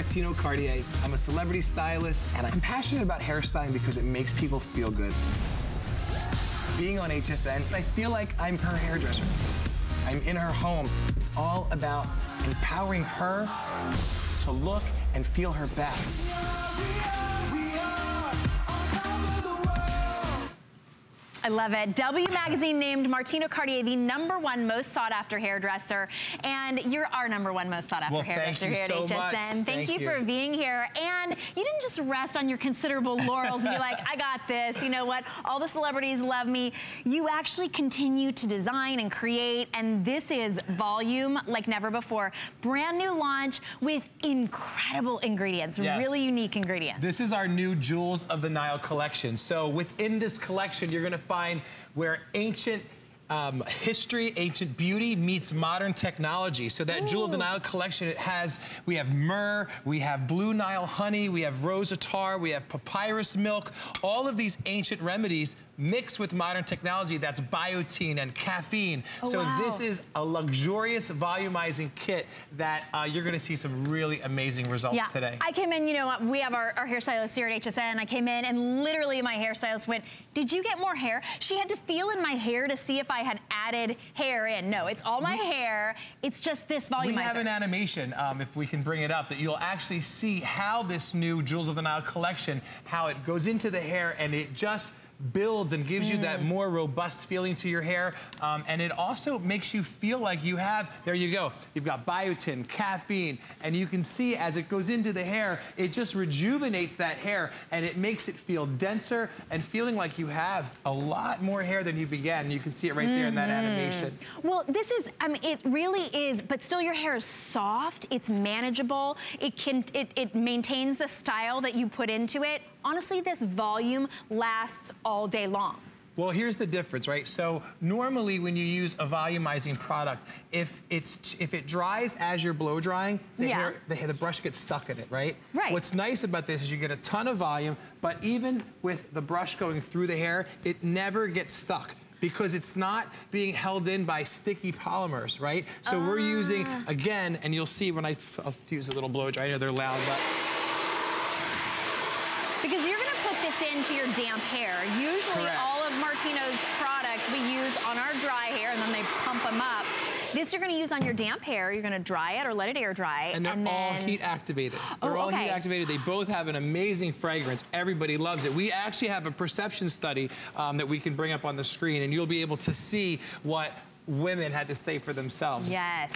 Martino Cartier. I'm a celebrity stylist, and I'm passionate about hairstyling because it makes people feel good. Being on HSN, I feel like I'm her hairdresser. I'm in her home. It's all about empowering her to look and feel her best. I love it. W Magazine named Martino Cartier the number one most sought after hairdresser. And you're our number one most sought after well, hairdresser here at HSN. Much. Thank, thank you, for being here. And you didn't just rest on your considerable laurels and be like, I got this. You know what? All the celebrities love me. You actually continue to design and create. And this is volume like never before. Brand new launch with incredible ingredients, yes. really unique ingredients. This is our new Jewels of the Nile collection. So within this collection, you're gonna find where ancient um, history, ancient beauty meets modern technology. So that Ooh. Jewel of the Nile collection, it has, we have myrrh, we have blue Nile honey, we have rose attar, we have papyrus milk, all of these ancient remedies mixed with modern technology that's biotin and caffeine. Oh, so wow. this is a luxurious volumizing kit that uh, you're gonna see some really amazing results yeah. today. I came in, you know, we have our, our hairstylist here at HSN. I came in and literally my hairstylist went, did you get more hair? She had to feel in my hair to see if I had added hair in. No, it's all my we, hair. It's just this volumizer. We have an animation, um, if we can bring it up, that you'll actually see how this new Jewels of the Nile collection, how it goes into the hair and it just builds and gives mm. you that mm. more robust feeling to your hair. Um, and it also makes you feel like you have, there you go, you've got biotin, caffeine, and you can see as it goes into the hair, it just rejuvenates that hair and it makes it feel denser and feeling like you have a lot more hair than you began. You can see it right mm -hmm. there in that mm-hmm. animation. Well, this is, I mean, it really is, but still your hair is soft, it's manageable, it can, it, it maintains the style that you put into it honestly, this volume lasts all day long. Well, here's the difference, right? So normally when you use a volumizing product, if it's if it dries as you're blow drying, the, yeah. hair, the, the brush gets stuck in it, right? Right. What's nice about this is you get a ton of volume, but even with the brush going through the hair, it never gets stuck because it's not being held in by sticky polymers, right? So uh. we're using, ah. again, and you'll see when I, I'll use a little blow dry, I know they're loud, but because you're gonna put this into your damp hair. Usually Correct. all of Martino's products we use on our dry hair and then they pump them up. This you're gonna use on your damp hair. You're gonna dry it or let it air dry. And they're and all heat activated. They're oh, all okay. heat activated. They both have an amazing fragrance. Everybody loves it. We actually have a perception study um, that we can bring up on the screen and you'll be able to see what women had to say for themselves. Yes,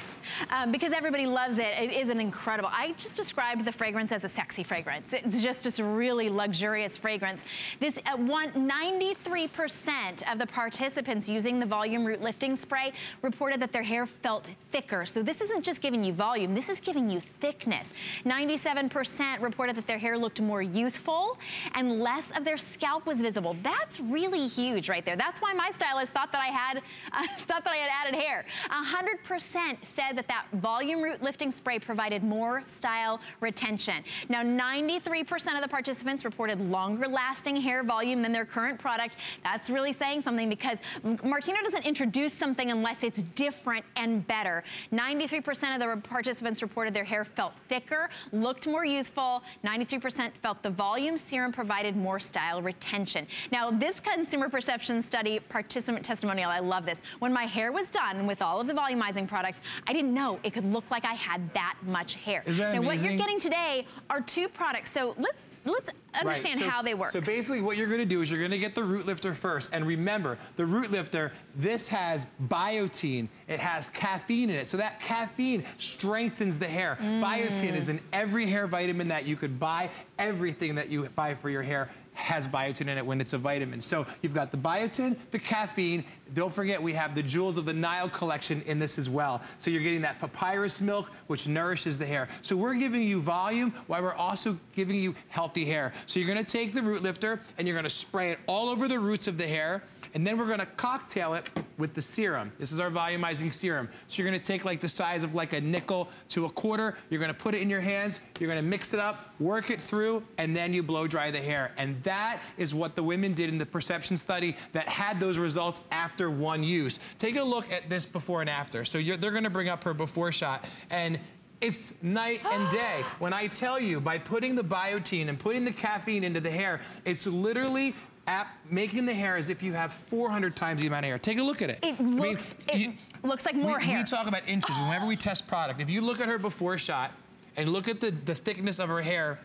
um, because everybody loves it. It is an incredible, I just described the fragrance as a sexy fragrance. It's just this really luxurious fragrance. This at one, 93% of the participants using the volume root lifting spray reported that their hair felt thicker. So this isn't just giving you volume, this is giving you thickness. 97% reported that their hair looked more youthful and less of their scalp was visible. That's really huge right there. That's why my stylist thought that I had, uh, thought that I had added hair. 100% said that that volume root lifting spray provided more style retention. Now, 93% of the participants reported longer lasting hair volume than their current product. That's really saying something because Martino doesn't introduce something unless it's different and better. 93% of the participants reported their hair felt thicker, looked more youthful. 93% felt the volume serum provided more style retention. Now, this consumer perception study participant testimonial, I love this. When my hair was done with all of the volumizing products, I didn't know it could look like I had that much hair. Is that now, amazing? what you're getting today are two products. So let's let's understand right. so, how they work. So basically what you're gonna do is you're gonna get the root lifter first. And remember, the root lifter, this has biotin. It has caffeine in it. So that caffeine strengthens the hair. Mm. Biotin is in every hair vitamin that you could buy. Everything that you buy for your hair has biotin in it when it's a vitamin. So you've got the biotin, the caffeine. Don't forget we have the Jewels of the Nile collection in this as well. So you're getting that papyrus milk, which nourishes the hair. So we're giving you volume while we're also giving you healthy hair. So you're gonna take the root lifter and you're gonna spray it all over the roots of the hair and then we're gonna cocktail it with the serum. This is our volumizing serum. So you're gonna take like the size of like a nickel to a quarter, you're gonna put it in your hands, you're gonna mix it up, work it through, and then you blow dry the hair. And that is what the women did in the perception study that had those results after one use. Take a look at this before and after. So they're gonna bring up her before shot, and it's night and day. When I tell you, by putting the biotin and putting the caffeine into the hair, it's literally app making the hair as if you have 400 times the amount of hair. Take a look at it. It looks, I mean, it looks like more we, hair. We talk about inches whenever we test product. If you look at her before shot and look at the, the thickness of her hair,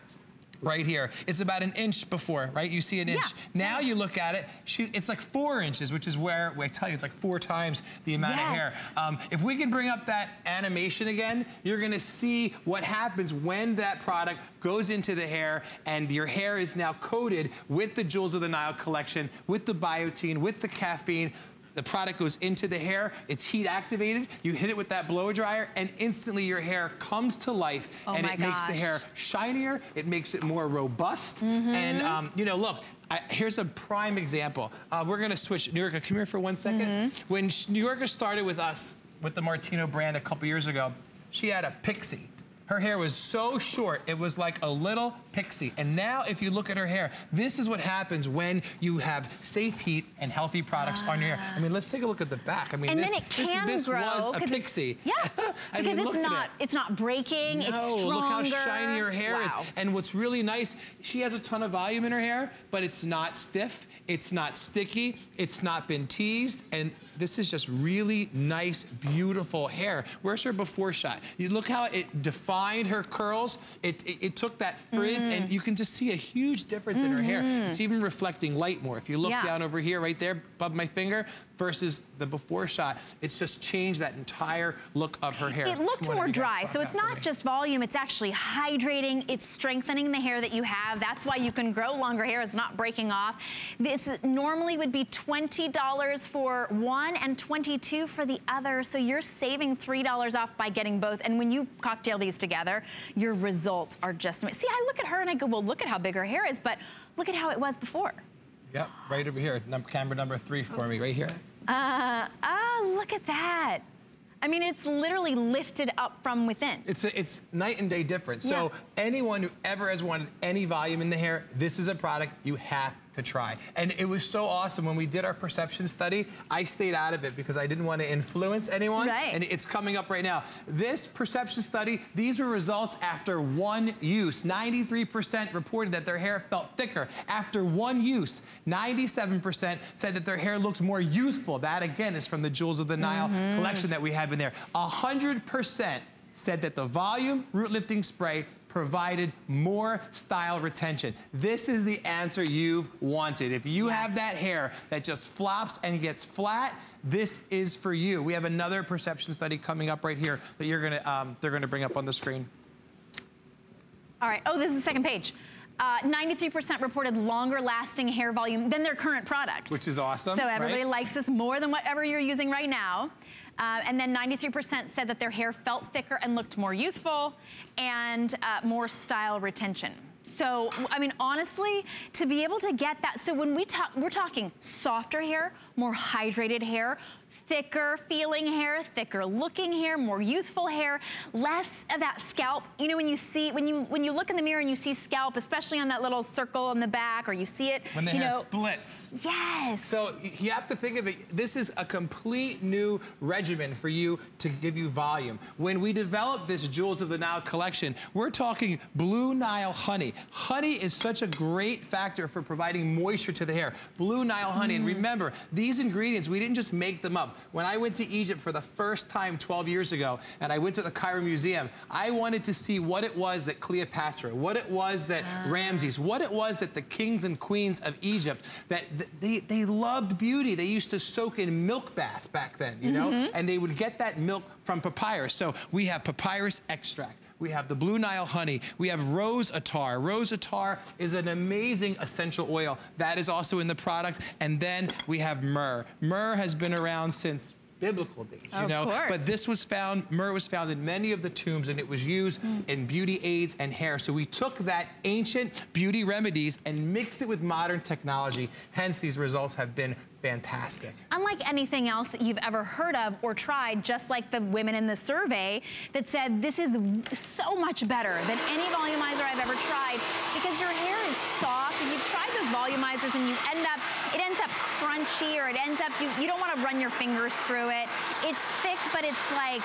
right here. It's about an inch before, right? You see an inch. Yeah. Now you look at it, she, it's like four inches, which is where, I tell you, it's like four times the amount Yes. of hair. Um, if we can bring up that animation again, you're gonna see what happens when that product goes into the hair and your hair is now coated with the Jewels of the Nile collection, with the biotin, with the caffeine. The product goes into the hair, it's heat activated, you hit it with that blow dryer, and instantly your hair comes to life Oh and it makes the hair shinier, it makes it more robust. Mm-hmm. And, um, you know, look, I, here's a prime example. Uh, we're gonna switch. New Yorker, come here for one second. Mm-hmm. When New Yorker started with us, with the Martino brand a couple years ago, she had a pixie. Her hair was so short, it was like a little pixie. And now, if you look at her hair, this is what happens when you have safe heat and healthy products on your hair. I mean, let's take a look at the back. I mean, and this, then it this, can this grow was a pixie. Yeah, I because mean, it's not it. it's not breaking. No, it's stronger. look how shiny her hair wow. is. And what's really nice, she has a ton of volume in her hair, but it's not stiff, it's not sticky, it's not been teased, and this is just really nice, beautiful hair. Where's her before shot? You look how it defined her curls. It, it, it took that frizz, Mm. and you can just see a huge difference in her hair. It's even reflecting light more. If you look Mm-hmm. Yeah. down over here, right there, above my finger, versus the before shot, it's just changed that entire look of her hair. It looked more dry, so it's not just volume, it's actually hydrating, it's strengthening the hair that you have. That's why you can grow longer hair, it's not breaking off. This normally would be $20 for one and 22 for the other, so you're saving $3 off by getting both. And when you cocktail these together, your results are just amazing. See, I look at her and I go, well, look at how big her hair is, but look at how it was before. Yep, right over here. Number, camera number three for oh. me, right here. Uh, ah, look at that. I mean, it's literally lifted up from within. It's a, it's night and day difference. So anyone who ever has wanted any volume in the hair, this is a product you have to try. And it was so awesome when we did our perception study. I stayed out of it because I didn't want to influence anyone. Right. And it's coming up right now. This perception study, these were results after one use. 93% reported that their hair felt thicker after one use. 97% said that their hair looked more youthful. That again is from the Jewels of the Nile Mm-hmm. collection that we have in there. 100% said that the volume root lifting spray provided more style retention. This is the answer you've wanted. If you have that hair that just flops and gets flat, this is for you. We have another perception study coming up right here that you're gonna, um, they're gonna bring up on the screen. All right. Oh, this is the second page. Uh, 93% reported longer lasting hair volume than their current product. Which is awesome, So everybody right? likes this more than whatever you're using right now. Uh, and then 93% said that their hair felt thicker and looked more youthful and uh, more style retention. So, I mean, honestly, to be able to get that, so when we talk, we're talking softer hair, more hydrated hair, thicker feeling hair, thicker looking hair, more youthful hair, less of that scalp. You know, when you see, when you when you look in the mirror and you see scalp, especially on that little circle in the back, or you see it, When the you hair know, splits. Yes. So you have to think of it, this is a complete new regimen for you to give you volume. When we developed this Jewels of the Nile collection, we're talking Blue Nile honey. Honey is such a great factor for providing moisture to the hair. Blue Nile honey, and mm. remember, these ingredients, we didn't just make them up. When I went to Egypt for the first time 12 years ago, and I went to the Cairo Museum, I wanted to see what it was that Cleopatra, what it was that Ramses, what it was that the kings and queens of Egypt, that they, they loved beauty. They used to soak in milk baths back then, you know? Mhm. And they would get that milk from papyrus. So we have papyrus extract. We have the Blue Nile honey. We have rose attar. Rose attar is an amazing essential oil. That is also in the product. And then we have myrrh. Myrrh has been around since biblical days, you Of know? course. But this was found, myrrh was found in many of the tombs and it was used hmm. in beauty aids and hair. So we took that ancient beauty remedies and mixed it with modern technology. Hence, these results have been fantastic. Unlike anything else that you've ever heard of or tried, just like the women in the survey that said this is so much better than any volumizer I've ever tried because your hair is soft and you've tried those volumizers and you end up, it ends up crunchy or it ends up, you, you don't want to run your fingers through it. It's thick, but it's like,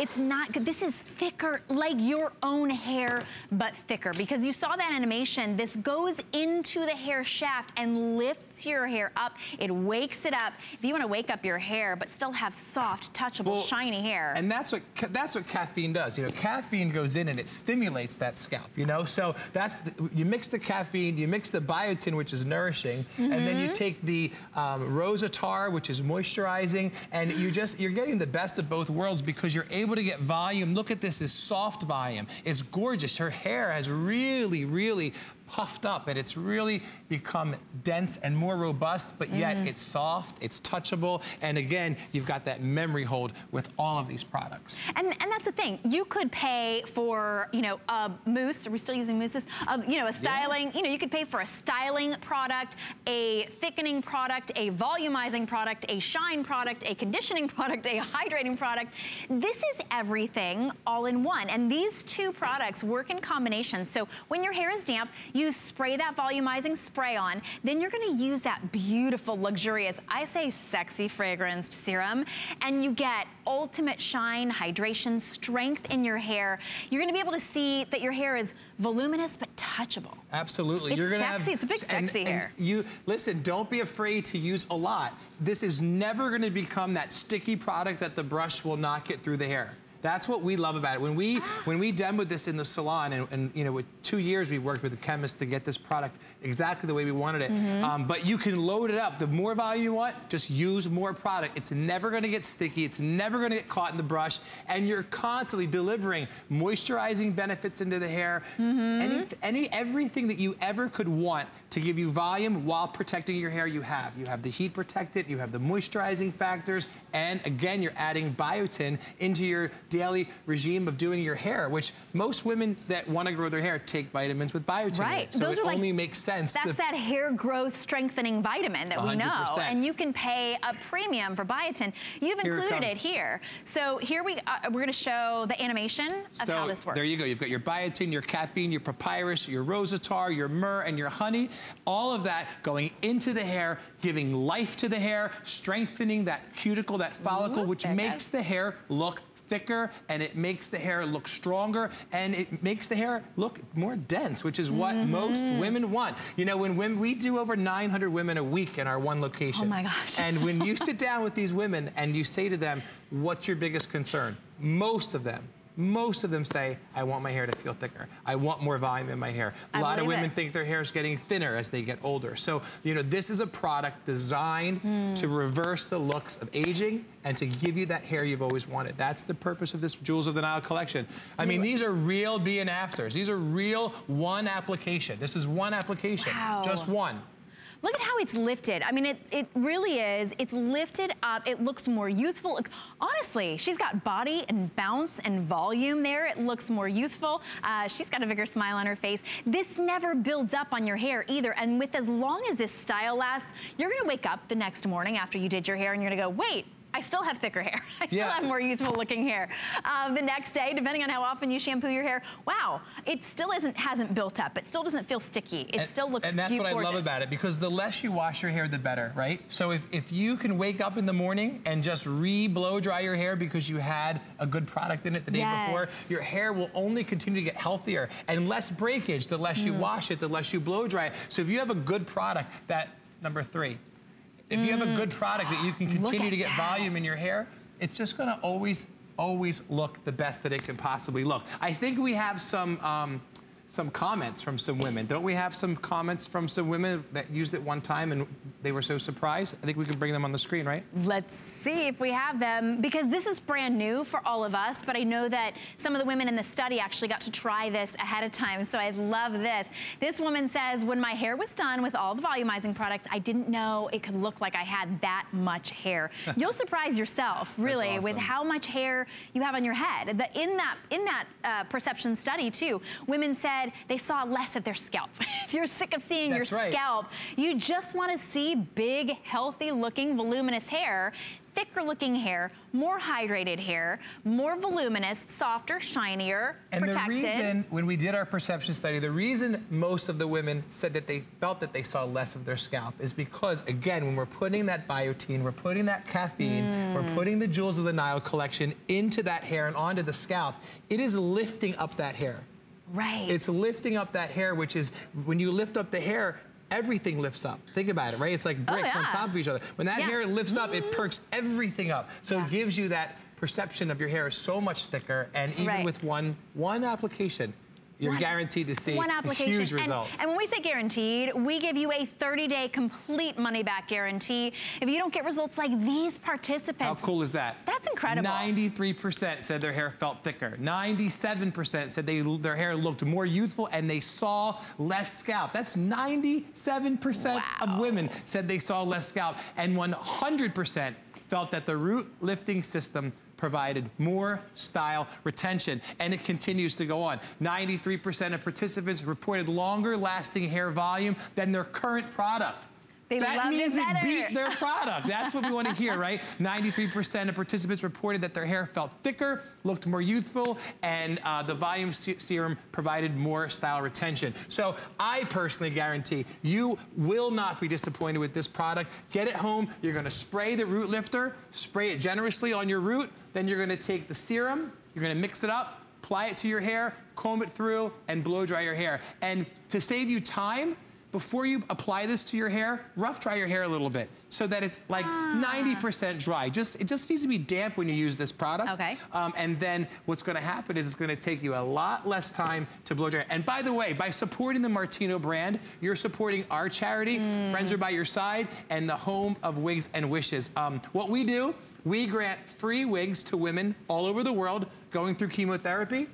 it's not good. This is thicker, like your own hair, but thicker. Because you saw that animation, this goes into the hair shaft and lifts your hair up. It wakes it up. If you want to wake up your hair, but still have soft, touchable, Well, shiny hair. And that's what that's what caffeine does. You know, caffeine goes in and it stimulates that scalp. You know, so that's the, you mix the caffeine, you mix the biotin, which is nourishing, and then you Mhm. take the um, rose attar, which is moisturizing, and you just you're getting the best of both worlds because you're able to get volume. Look at this, this soft volume. It's gorgeous. Her hair has really, really puffed up and it's really become dense and more robust, but yet Mhm. it's soft, it's touchable, and again, you've got that memory hold with all of these products. And, and that's the thing. You could pay for, you know, a mousse. Are we still using mousses? Um, you know, a styling. You know, you could pay for a styling product, a thickening product, a volumizing product, a shine product, a conditioning product, a hydrating product. This is everything all in one. And these two products work in combination. So when your hair is damp, you spray that volumizing spray on. Then you're going to use that beautiful, luxurious, I say sexy fragranced serum, and you get ultimate shine, hydration, strength in your hair. You're gonna be able to see that your hair is voluminous but touchable. Absolutely. It's You're gonna sexy. have It's a big sexy and hair. You listen, don't be afraid to use a lot. This is never gonna become that sticky product that the brush will not get through the hair. That's what we love about it. When we when we demoed this in the salon, and, and you know, with two years we worked with the chemist to get this product exactly the way we wanted it. Mm-hmm. Mhm. Um, but you can load it up. The more volume you want, just use more product. It's never going to get sticky. It's never going to get caught in the brush, and you're constantly delivering moisturizing benefits into the hair. Mm-hmm. Any, any everything that you ever could want to give you volume while protecting your hair, you have. You have the heat protectant, you have the moisturizing factors, and again, you're adding biotin into your daily regime of doing your hair, which most women that want to grow their hair take vitamins with biotin. Right. So Those it are like- only makes sense. That's that hair growth strengthening vitamin that we know. And you can pay a premium for biotin. You've Here it included it, here. So here we, uh, we're gonna show the animation of So how this works. there you go. You've got your biotin, your caffeine, your papyrus, your rose attar, your myrrh, and your honey. All of that going into the hair, giving life to the hair, strengthening that cuticle, that follicle, which makes the hair look thicker and it makes the hair look stronger and it makes the hair look more dense, which is what most Mhm. women want. You know, when women, we do over 900 women a week in our one location. Oh my gosh. And when you sit down with these women and you say to them, what's your biggest concern? Most of them, most of them say, I want my hair to feel thicker. I want more volume in my hair. A lot of women it. think their hair is getting thinner as they get older. So, you know, this is a product designed Hmm. to reverse the looks of aging and to give you that hair you've always wanted. That's the purpose of this Jewels of the Nile collection. I mean, these are real be and afters. These are real one application. This is one application, Wow. just one. Look at how it's lifted. I mean, it, it really is. It's lifted up. It looks more youthful. Honestly, she's got body and bounce and volume there. It looks more youthful. Uh, she's got a bigger smile on her face. This never builds up on your hair either. And with as long as this style lasts, you're gonna wake up the next morning after you did your hair and you're gonna go, wait, I still have thicker hair. I still Yeah. have more youthful looking hair. Um, the next day, depending on how often you shampoo your hair, wow, it still isn't hasn't built up. It still doesn't feel sticky. It And- still looks And that's cute, what I love about it because the less you wash your hair, the better, right? So if, if you can wake up in the morning and just re-blow dry your hair because you had a good product in it the day before, your hair will only continue to get healthier and less breakage the less you Mm. wash it, the less you blow dry it. So if you have a good product, that number three, if you have a Mm. good product that you can continue to get that. volume in your hair, it's just gonna always, always look the best that it can possibly look. I think we have some, um, some comments from some women. Don't we have some comments from some women that used it one time and they were so surprised? I think we can bring them on the screen, right? Let's see if we have them because this is brand new for all of us, but I know that some of the women in the study actually got to try this ahead of time, so I love this. This woman says, when my hair was done with all the volumizing products, I didn't know it could look like I had that much hair. You'll surprise yourself, really, with how much hair you have on your head. The, in that, in that uh, perception study, too, women said said they saw less of their scalp. if you're sick of seeing That's your right. scalp, you just want to see big, healthy looking, voluminous hair thicker looking hair, more hydrated hair, more voluminous, softer, shinier, And protected. the reason, when we did our perception study, the reason most of the women said that they felt that they saw less of their scalp is because, again, when we're putting that biotin, we're putting that caffeine, Mm. we're putting the Jewels of the Nile collection into that hair and onto the scalp, it is lifting up that hair. Right. It's lifting up that hair, which is, when you lift up the hair, everything lifts up. Think about it, right? It's like Oh, bricks on top of each other. When that Yeah. hair lifts up, it mm-hmm. perks everything up. So it gives you that perception of your hair is so much thicker, and even Right. with one one application, you're One- guaranteed to see one application. huge And- results. And, when we say guaranteed, we give you a 30-day complete money-back guarantee. If you don't get results like these participants. How cool is that? That's incredible. 93% said their hair felt thicker. 97% said they, their hair looked more youthful and they saw less scalp. That's 97% of women said they saw less scalp. And 100% felt that the root lifting system provided more style retention. And it continues to go on. 93% of participants reported longer lasting hair volume than their current product. They that loved it means it, beat their product. That's what we want to hear, right? 93% of participants reported that their hair felt thicker, looked more youthful, and uh, the volume serum provided more style retention. So I personally guarantee you will not be disappointed with this product. Get it home. You're going to spray the root lifter, spray it generously on your root. Then you're to take the serum, you're to mix it up, apply it to your hair, comb it through, and blow dry your hair. And to save you time, before you apply this to your hair, rough dry your hair a little bit so that it's like 90% dry. Just It just needs to be damp when you use this product. Okay. Um, and then what's gonna happen is it's gonna take you a lot less time to blow dry. And by the way, by supporting the Martino brand, you're supporting our charity, Friends Are By Your Side, and the home of wigs and wishes. Um, what we do, we grant free wigs to women all over the world going through chemotherapy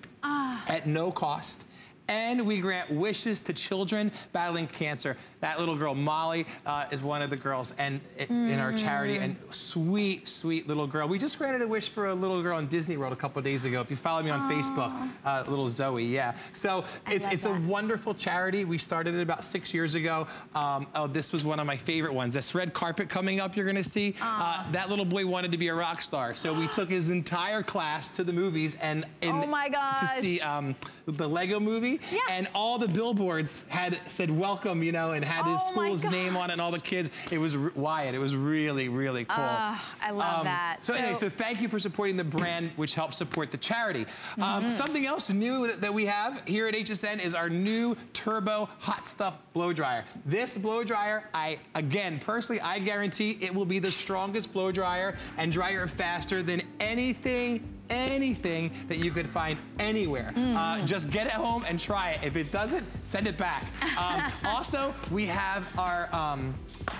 at no cost. And we grant wishes to children battling cancer. That little girl, Molly, uh, is one of the girls and in our charity. And sweet, sweet little girl. We just granted a wish for a little girl in Disney World a couple of days ago. If you follow me on Facebook, uh, little Zoe, yeah. So it's love it's a wonderful charity. We started it about six years ago. Um, oh, this was one of my favorite ones. This red carpet coming up, you're gonna see. Uh, that little boy wanted to be a rock star, so we took his entire class to the movies and in, Oh my to see um, the Lego movie. Yeah. And all the billboards had said welcome, you know, and had his Oh school's name on it and all the kids. It was Wyatt. It was really, really cool. Ah, I love that. So, anyway, So- so thank you for supporting the brand, which helps support the charity. Um, Mhm. something else new that, that we have here at HSN is our new Turbo Hot Stuff blow dryer. This blow dryer, I again personally, I guarantee it will be the strongest blow dryer and dryer faster than anything. Anything that you could find anywhere. Uh, just get it home and try it. If it doesn't, send it back. Um, also, we have our um,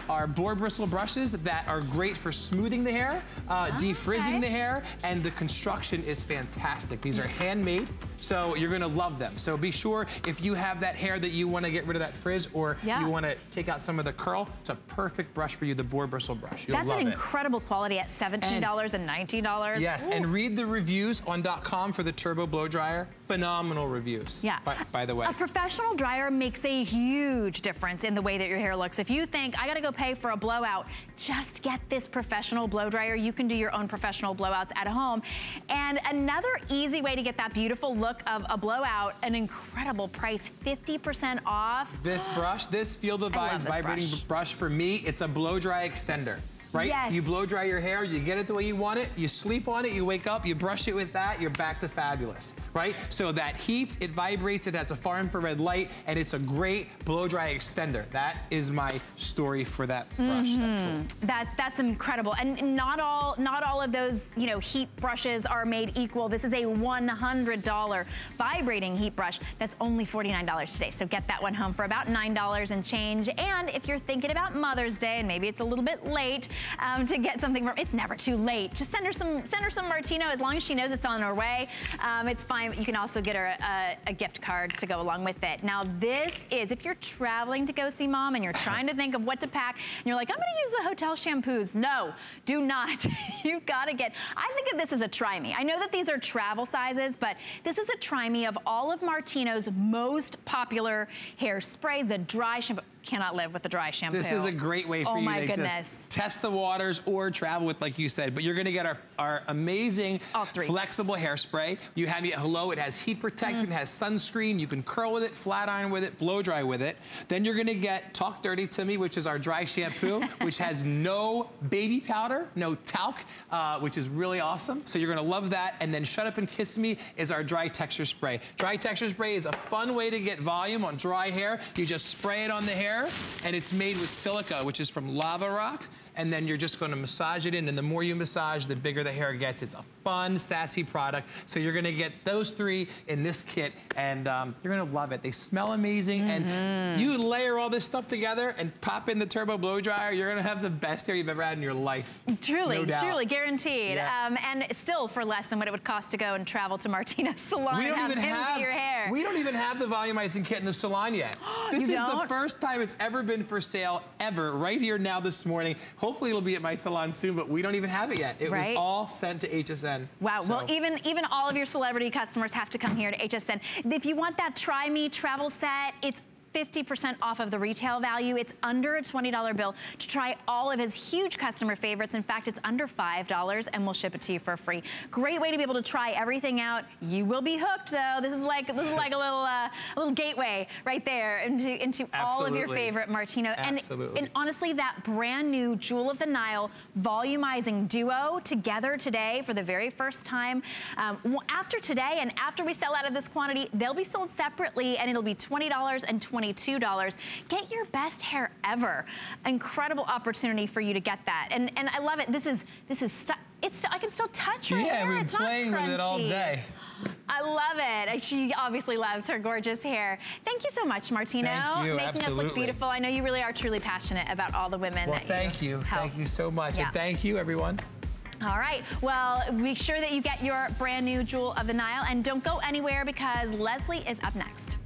our boar bristle brushes that are great for smoothing the hair, uh, defrizzing the hair, and the construction is fantastic. These are handmade, so you're gonna love them. So be sure if you have that hair that you wanna get rid of that frizz or Yeah. you wanna take out some of the curl, it's a perfect brush for you, the boar bristle brush. You'll That's love an it. incredible quality at $17 and, $19. Yes, Ooh. and read the reviews on .com for the Turbo Blow Dryer. Phenomenal reviews. Yeah. By, by the way. A professional dryer makes a huge difference in the way that your hair looks. If you think, I gotta go pay for a blowout, just get this professional blow dryer. You can do your own professional blowouts at home. And another easy way to get that beautiful look of a blowout, an incredible price, 50% off. This brush, this Feel the Vibes vibrating brush. brush. for me, it's a blow dry extender. Right? Yes. You blow dry your hair, you get it the way you want it, you sleep on it, you wake up, you brush it with that, you're back to fabulous, right? So that heats, it vibrates, it has a far infrared light, and it's a great blow dry extender. That is my story for that brush. that Mhm. That that's incredible. And not all not all of those, you know, heat brushes are made equal. This is a $100 vibrating heat brush that's only $49 today. So get that one home for about $9 and change. And if you're thinking about Mother's Day and maybe it's a little bit late, um, to get something from, it's never too late. Just send her some, send her some Martino as long as she knows it's on her way. Um, it's fine. You can also get her a, a, gift card to go along with it. Now this is, if you're traveling to go see mom and you're trying to think of what to pack and you're like, I'm gonna use the hotel shampoos. No, do not. You've gotta get, I think of this as a try me. I know that these are travel sizes, but this is a try me of all of Martino's most popular hairspray, the dry shampoo cannot live with the dry shampoo. This is a great way for oh you my to goodness. just test the waters or travel with, like you said. But you're gonna get our, our amazing flexible hairspray. You have it, hello, it has heat protectant, Mm. has sunscreen. You can curl with it, flat iron with it, blow dry with it. Then you're gonna get Talk Dirty to Me, which is our dry shampoo, which has no baby powder, no talc, uh, which is really awesome. So you're gonna love that. And then Shut Up and Kiss Me is our dry texture spray. Dry texture spray is a fun way to get volume on dry hair. You just spray it on the hair and it's made with silica, which is from lava rock. And then you're just gonna massage it in, and the more you massage, the bigger the hair gets. It's a fun, sassy product. So you're gonna get those three in this kit, and um, you're gonna love it. They smell amazing, and you layer all this stuff together and pop in the turbo blow dryer, you're gonna have the best hair you've ever had in your life. Truly, no truly guaranteed. Yeah. Um, and still for less than what it would cost to go and travel to Martino's salon We and don't have even have your hair. we don't even have the volumizing kit in the salon yet. This You is the don't? first time it's ever been for sale ever, right here now this morning. Hopefully it'll be at my salon soon, but we don't even have it yet. It Right. was all sent to HSN. Wow. So- Well, even even all of your celebrity customers have to come here to HSN. If you want that Try Me travel set, it's 50% off of the retail value. It's under a $20 bill to try all of his huge customer favorites. In fact, it's under $5 and we'll ship it to you for free. Great way to be able to try everything out. You will be hooked though. This is like this is like a little uh, a little gateway right there into into all of your favorite Martino. And, Absolutely. and honestly, that brand new Jewel of the Nile volumizing duo together today for the very first time. Um, after today and after we sell out of this quantity, they'll be sold separately and it'll be $20 and $22. Get your best hair ever. Incredible opportunity for you to get that. And and I love it. This is this is it's I can still touch your Yeah, hair. we've been It's not playing with it all day. I love it. She obviously loves her gorgeous hair. Thank you so much, Martino. Thank you, Making us look absolutely. beautiful. I know you really are truly passionate about all the women Well, that thank you. help. Thank you so much. Yeah. And thank you, everyone. All right. Well, make sure that you get your brand new Jewel of the Nile and don't go anywhere because Leslie is up next.